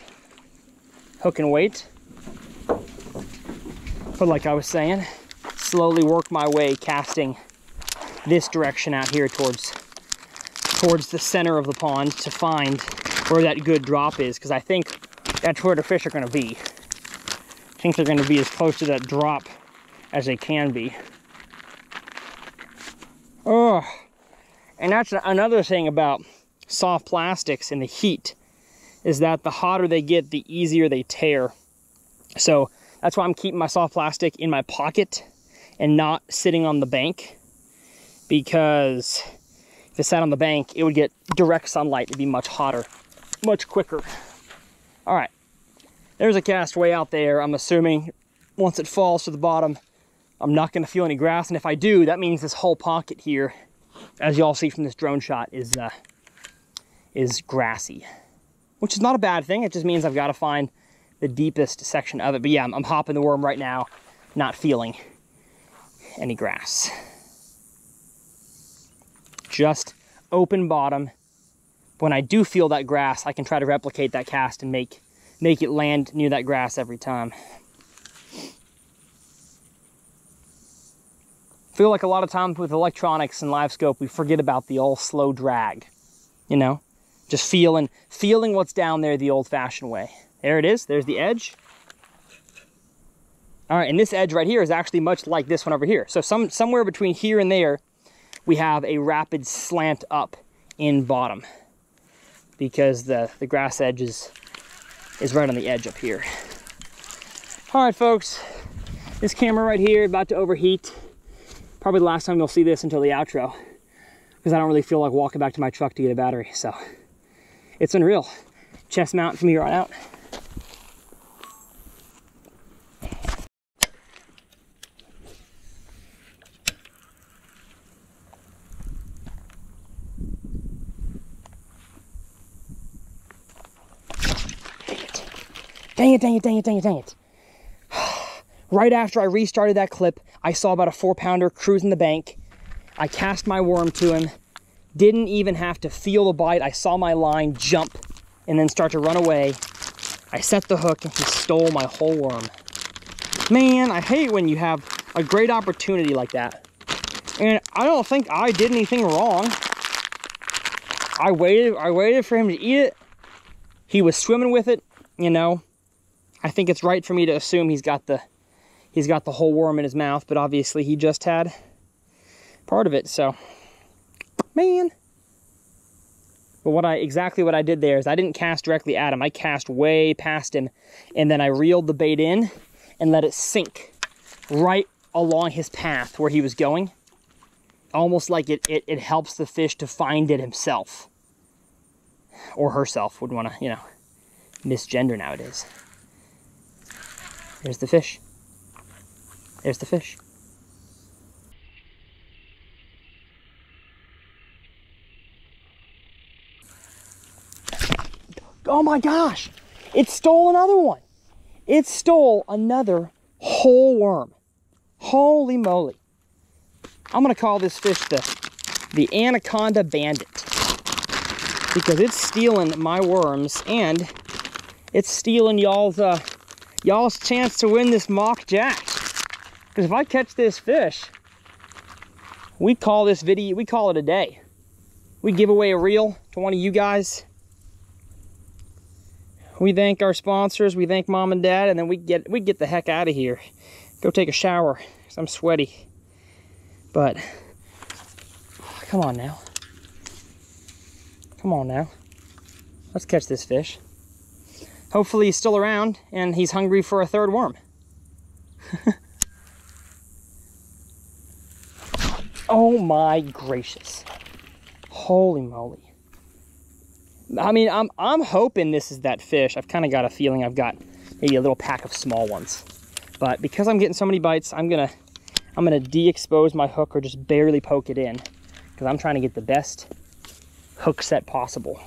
Hook and weight. But like I was saying, slowly work my way casting this direction out here towards towards the center of the pond to find where that good drop is because I think that's where the fish are going to be. I think they're going to be as close to that drop as they can be. Oh, and that's another thing about soft plastics and the heat is that the hotter they get, the easier they tear. So that's why I'm keeping my soft plastic in my pocket and not sitting on the bank because if it sat on the bank, it would get direct sunlight. It'd be much hotter, much quicker. All right, there's a cast way out there. I'm assuming once it falls to the bottom, I'm not gonna feel any grass. And if I do, that means this whole pocket here, as y'all see from this drone shot, is, uh, is grassy, which is not a bad thing. It just means I've gotta find the deepest section of it. But yeah, I'm, I'm hopping the worm right now, not feeling any grass. Just open bottom, when I do feel that grass, I can try to replicate that cast and make, make it land near that grass every time. feel like a lot of times with electronics and live scope, we forget about the all slow drag, you know? Just feeling, feeling what's down there the old fashioned way. There it is, there's the edge. All right, and this edge right here is actually much like this one over here. So some, somewhere between here and there, we have a rapid slant up in bottom because the, the grass edge is, is right on the edge up here. All right, folks, this camera right here about to overheat. Probably the last time you'll see this until the outro because I don't really feel like walking back to my truck to get a battery. So it's unreal. Chest mount from here on out. Dang it, dang it, dang it, dang it, dang it. (sighs) right after I restarted that clip, I saw about a four pounder cruising the bank. I cast my worm to him, didn't even have to feel the bite. I saw my line jump and then start to run away. I set the hook and he stole my whole worm. Man, I hate when you have a great opportunity like that. And I don't think I did anything wrong. I waited, I waited for him to eat it. He was swimming with it, you know. I think it's right for me to assume he's got the he's got the whole worm in his mouth, but obviously he just had part of it, so man. But what I exactly what I did there is I didn't cast directly at him. I cast way past him and then I reeled the bait in and let it sink right along his path where he was going. Almost like it it, it helps the fish to find it himself. Or herself would want to, you know, misgender nowadays. There's the fish. There's the fish. Oh my gosh! It stole another one. It stole another whole worm. Holy moly. I'm gonna call this fish the, the Anaconda Bandit. Because it's stealing my worms and it's stealing y'all's uh, y'all's chance to win this Mach Jack. Because if I catch this fish, we call this video, we call it a day. We give away a reel to one of you guys. We thank our sponsors, we thank mom and dad, and then we get we get the heck out of here. Go take a shower, because I'm sweaty. But, come on now. Come on now. Let's catch this fish. Hopefully he's still around and he's hungry for a third worm. (laughs) oh my gracious. Holy moly. I mean, I'm, I'm hoping this is that fish. I've kind of got a feeling I've got maybe a little pack of small ones. But because I'm getting so many bites, I'm gonna I'm gonna de-expose my hook or just barely poke it in because I'm trying to get the best hook set possible.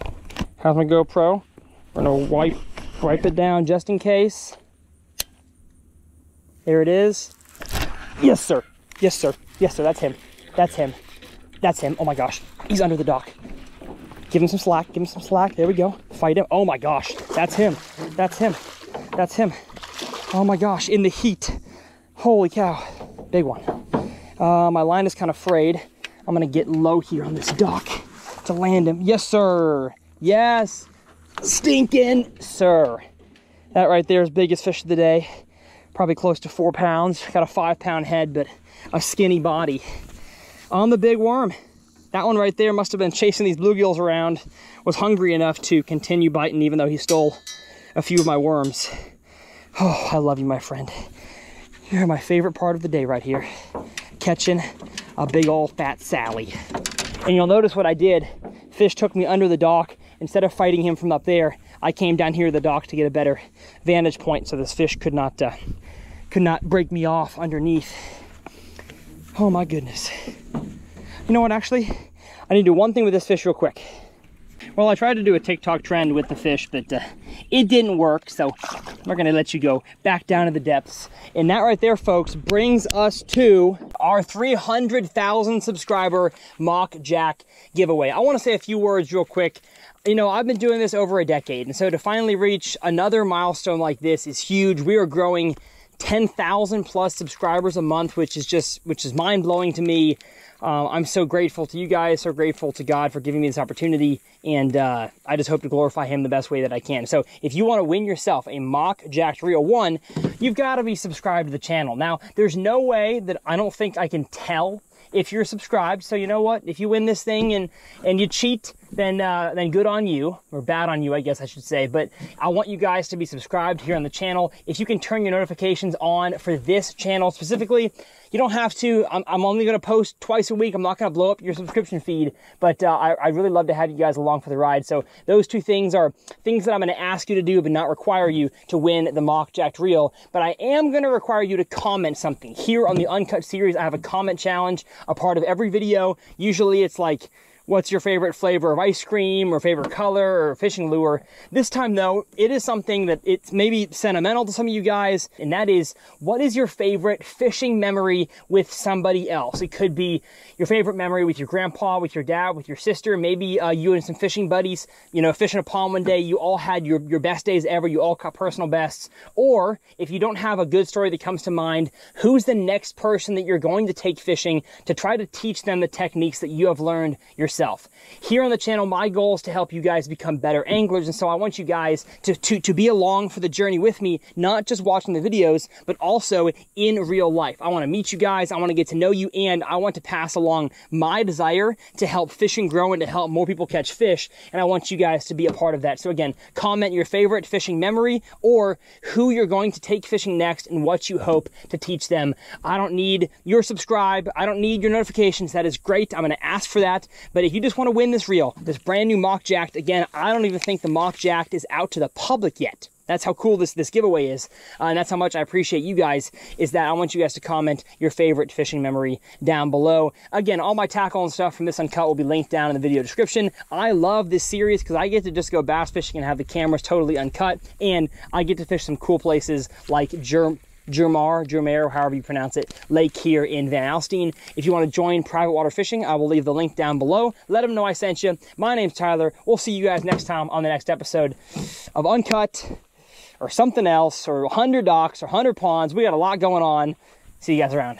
How's my GoPro? We're gonna wipe wipe it down just in case. There it is. Yes, sir. Yes, sir. Yes, sir. That's him. That's him. That's him. Oh my gosh. He's under the dock. Give him some slack. Give him some slack. There we go. Fight him. Oh my gosh. That's him. That's him. That's him. Oh my gosh. In the heat. Holy cow. Big one. Uh, my line is kind of frayed. I'm going to get low here on this dock to land him. Yes, sir. Yes stinking sir. That right there is biggest fish of the day. Probably close to four pounds. Got a five pound head, but a skinny body. On the big worm. That one right there must have been chasing these bluegills around, was hungry enough to continue biting even though he stole a few of my worms. Oh, I love you, my friend. You're my favorite part of the day right here. Catching a big old fat Sally. And you'll notice what I did. Fish took me under the dock instead of fighting him from up there, I came down here to the dock to get a better vantage point so this fish could not uh, could not break me off underneath. Oh my goodness. You know what, actually? I need to do one thing with this fish real quick. Well, I tried to do a TikTok trend with the fish, but uh, it didn't work. So we're gonna let you go back down to the depths. And that right there, folks, brings us to our 300,000 subscriber Mach Jack giveaway. I wanna say a few words real quick you know, I've been doing this over a decade, and so to finally reach another milestone like this is huge. We are growing 10,000 plus subscribers a month, which is just, which is mind blowing to me. Uh, I'm so grateful to you guys, so grateful to God for giving me this opportunity, and uh, I just hope to glorify Him the best way that I can. So, if you want to win yourself a Mach Jacked reel one, you've got to be subscribed to the channel. Now, there's no way that I don't think I can tell if you're subscribed. So you know what? If you win this thing and and you cheat, then uh, then good on you, or bad on you, I guess I should say. But I want you guys to be subscribed here on the channel. If you can turn your notifications on for this channel specifically, you don't have to. I'm, I'm only going to post twice a week. I'm not going to blow up your subscription feed, but uh, I, I really love to have you guys along for the ride. So those two things are things that I'm going to ask you to do, but not require you to win the Mach Jacked reel. But I am going to require you to comment something here on the uncut series. I have a comment challenge, a part of every video. Usually it's like what's your favorite flavor of ice cream or favorite color or fishing lure. This time though, it is something that it's maybe sentimental to some of you guys, and that is what is your favorite fishing memory with somebody else? It could be your favorite memory with your grandpa, with your dad, with your sister, maybe uh, you and some fishing buddies, you know, fishing a pond one day, you all had your, your best days ever, you all caught personal bests. Or if you don't have a good story that comes to mind, who's the next person that you're going to take fishing to try to teach them the techniques that you have learned yourself? Here on the channel, my goal is to help you guys become better anglers. And so I want you guys to, to, to be along for the journey with me, not just watching the videos, but also in real life. I want to meet you guys. I want to get to know you and I want to pass along my desire to help fishing grow and to help more people catch fish. And I want you guys to be a part of that. So again, comment your favorite fishing memory or who you're going to take fishing next and what you hope to teach them. I don't need your subscribe. I don't need your notifications. That is great. I'm going to ask for that. But if you just want to win this reel, this brand new Mach Jacked, again, I don't even think the Mach Jacked is out to the public yet. That's how cool this, this giveaway is. Uh, and that's how much I appreciate you guys is that I want you guys to comment your favorite fishing memory down below. Again, all my tackle and stuff from this uncut will be linked down in the video description. I love this series because I get to just go bass fishing and have the cameras totally uncut. And I get to fish some cool places like Germ Jermar, Jermare, however you pronounce it, lake here in Van Alstyne. If you want to join private water fishing, I will leave the link down below. Let them know I sent you. My name's Tyler. We'll see you guys next time on the next episode of Uncut or something else or 100 docks or 100 ponds. We got a lot going on. See you guys around.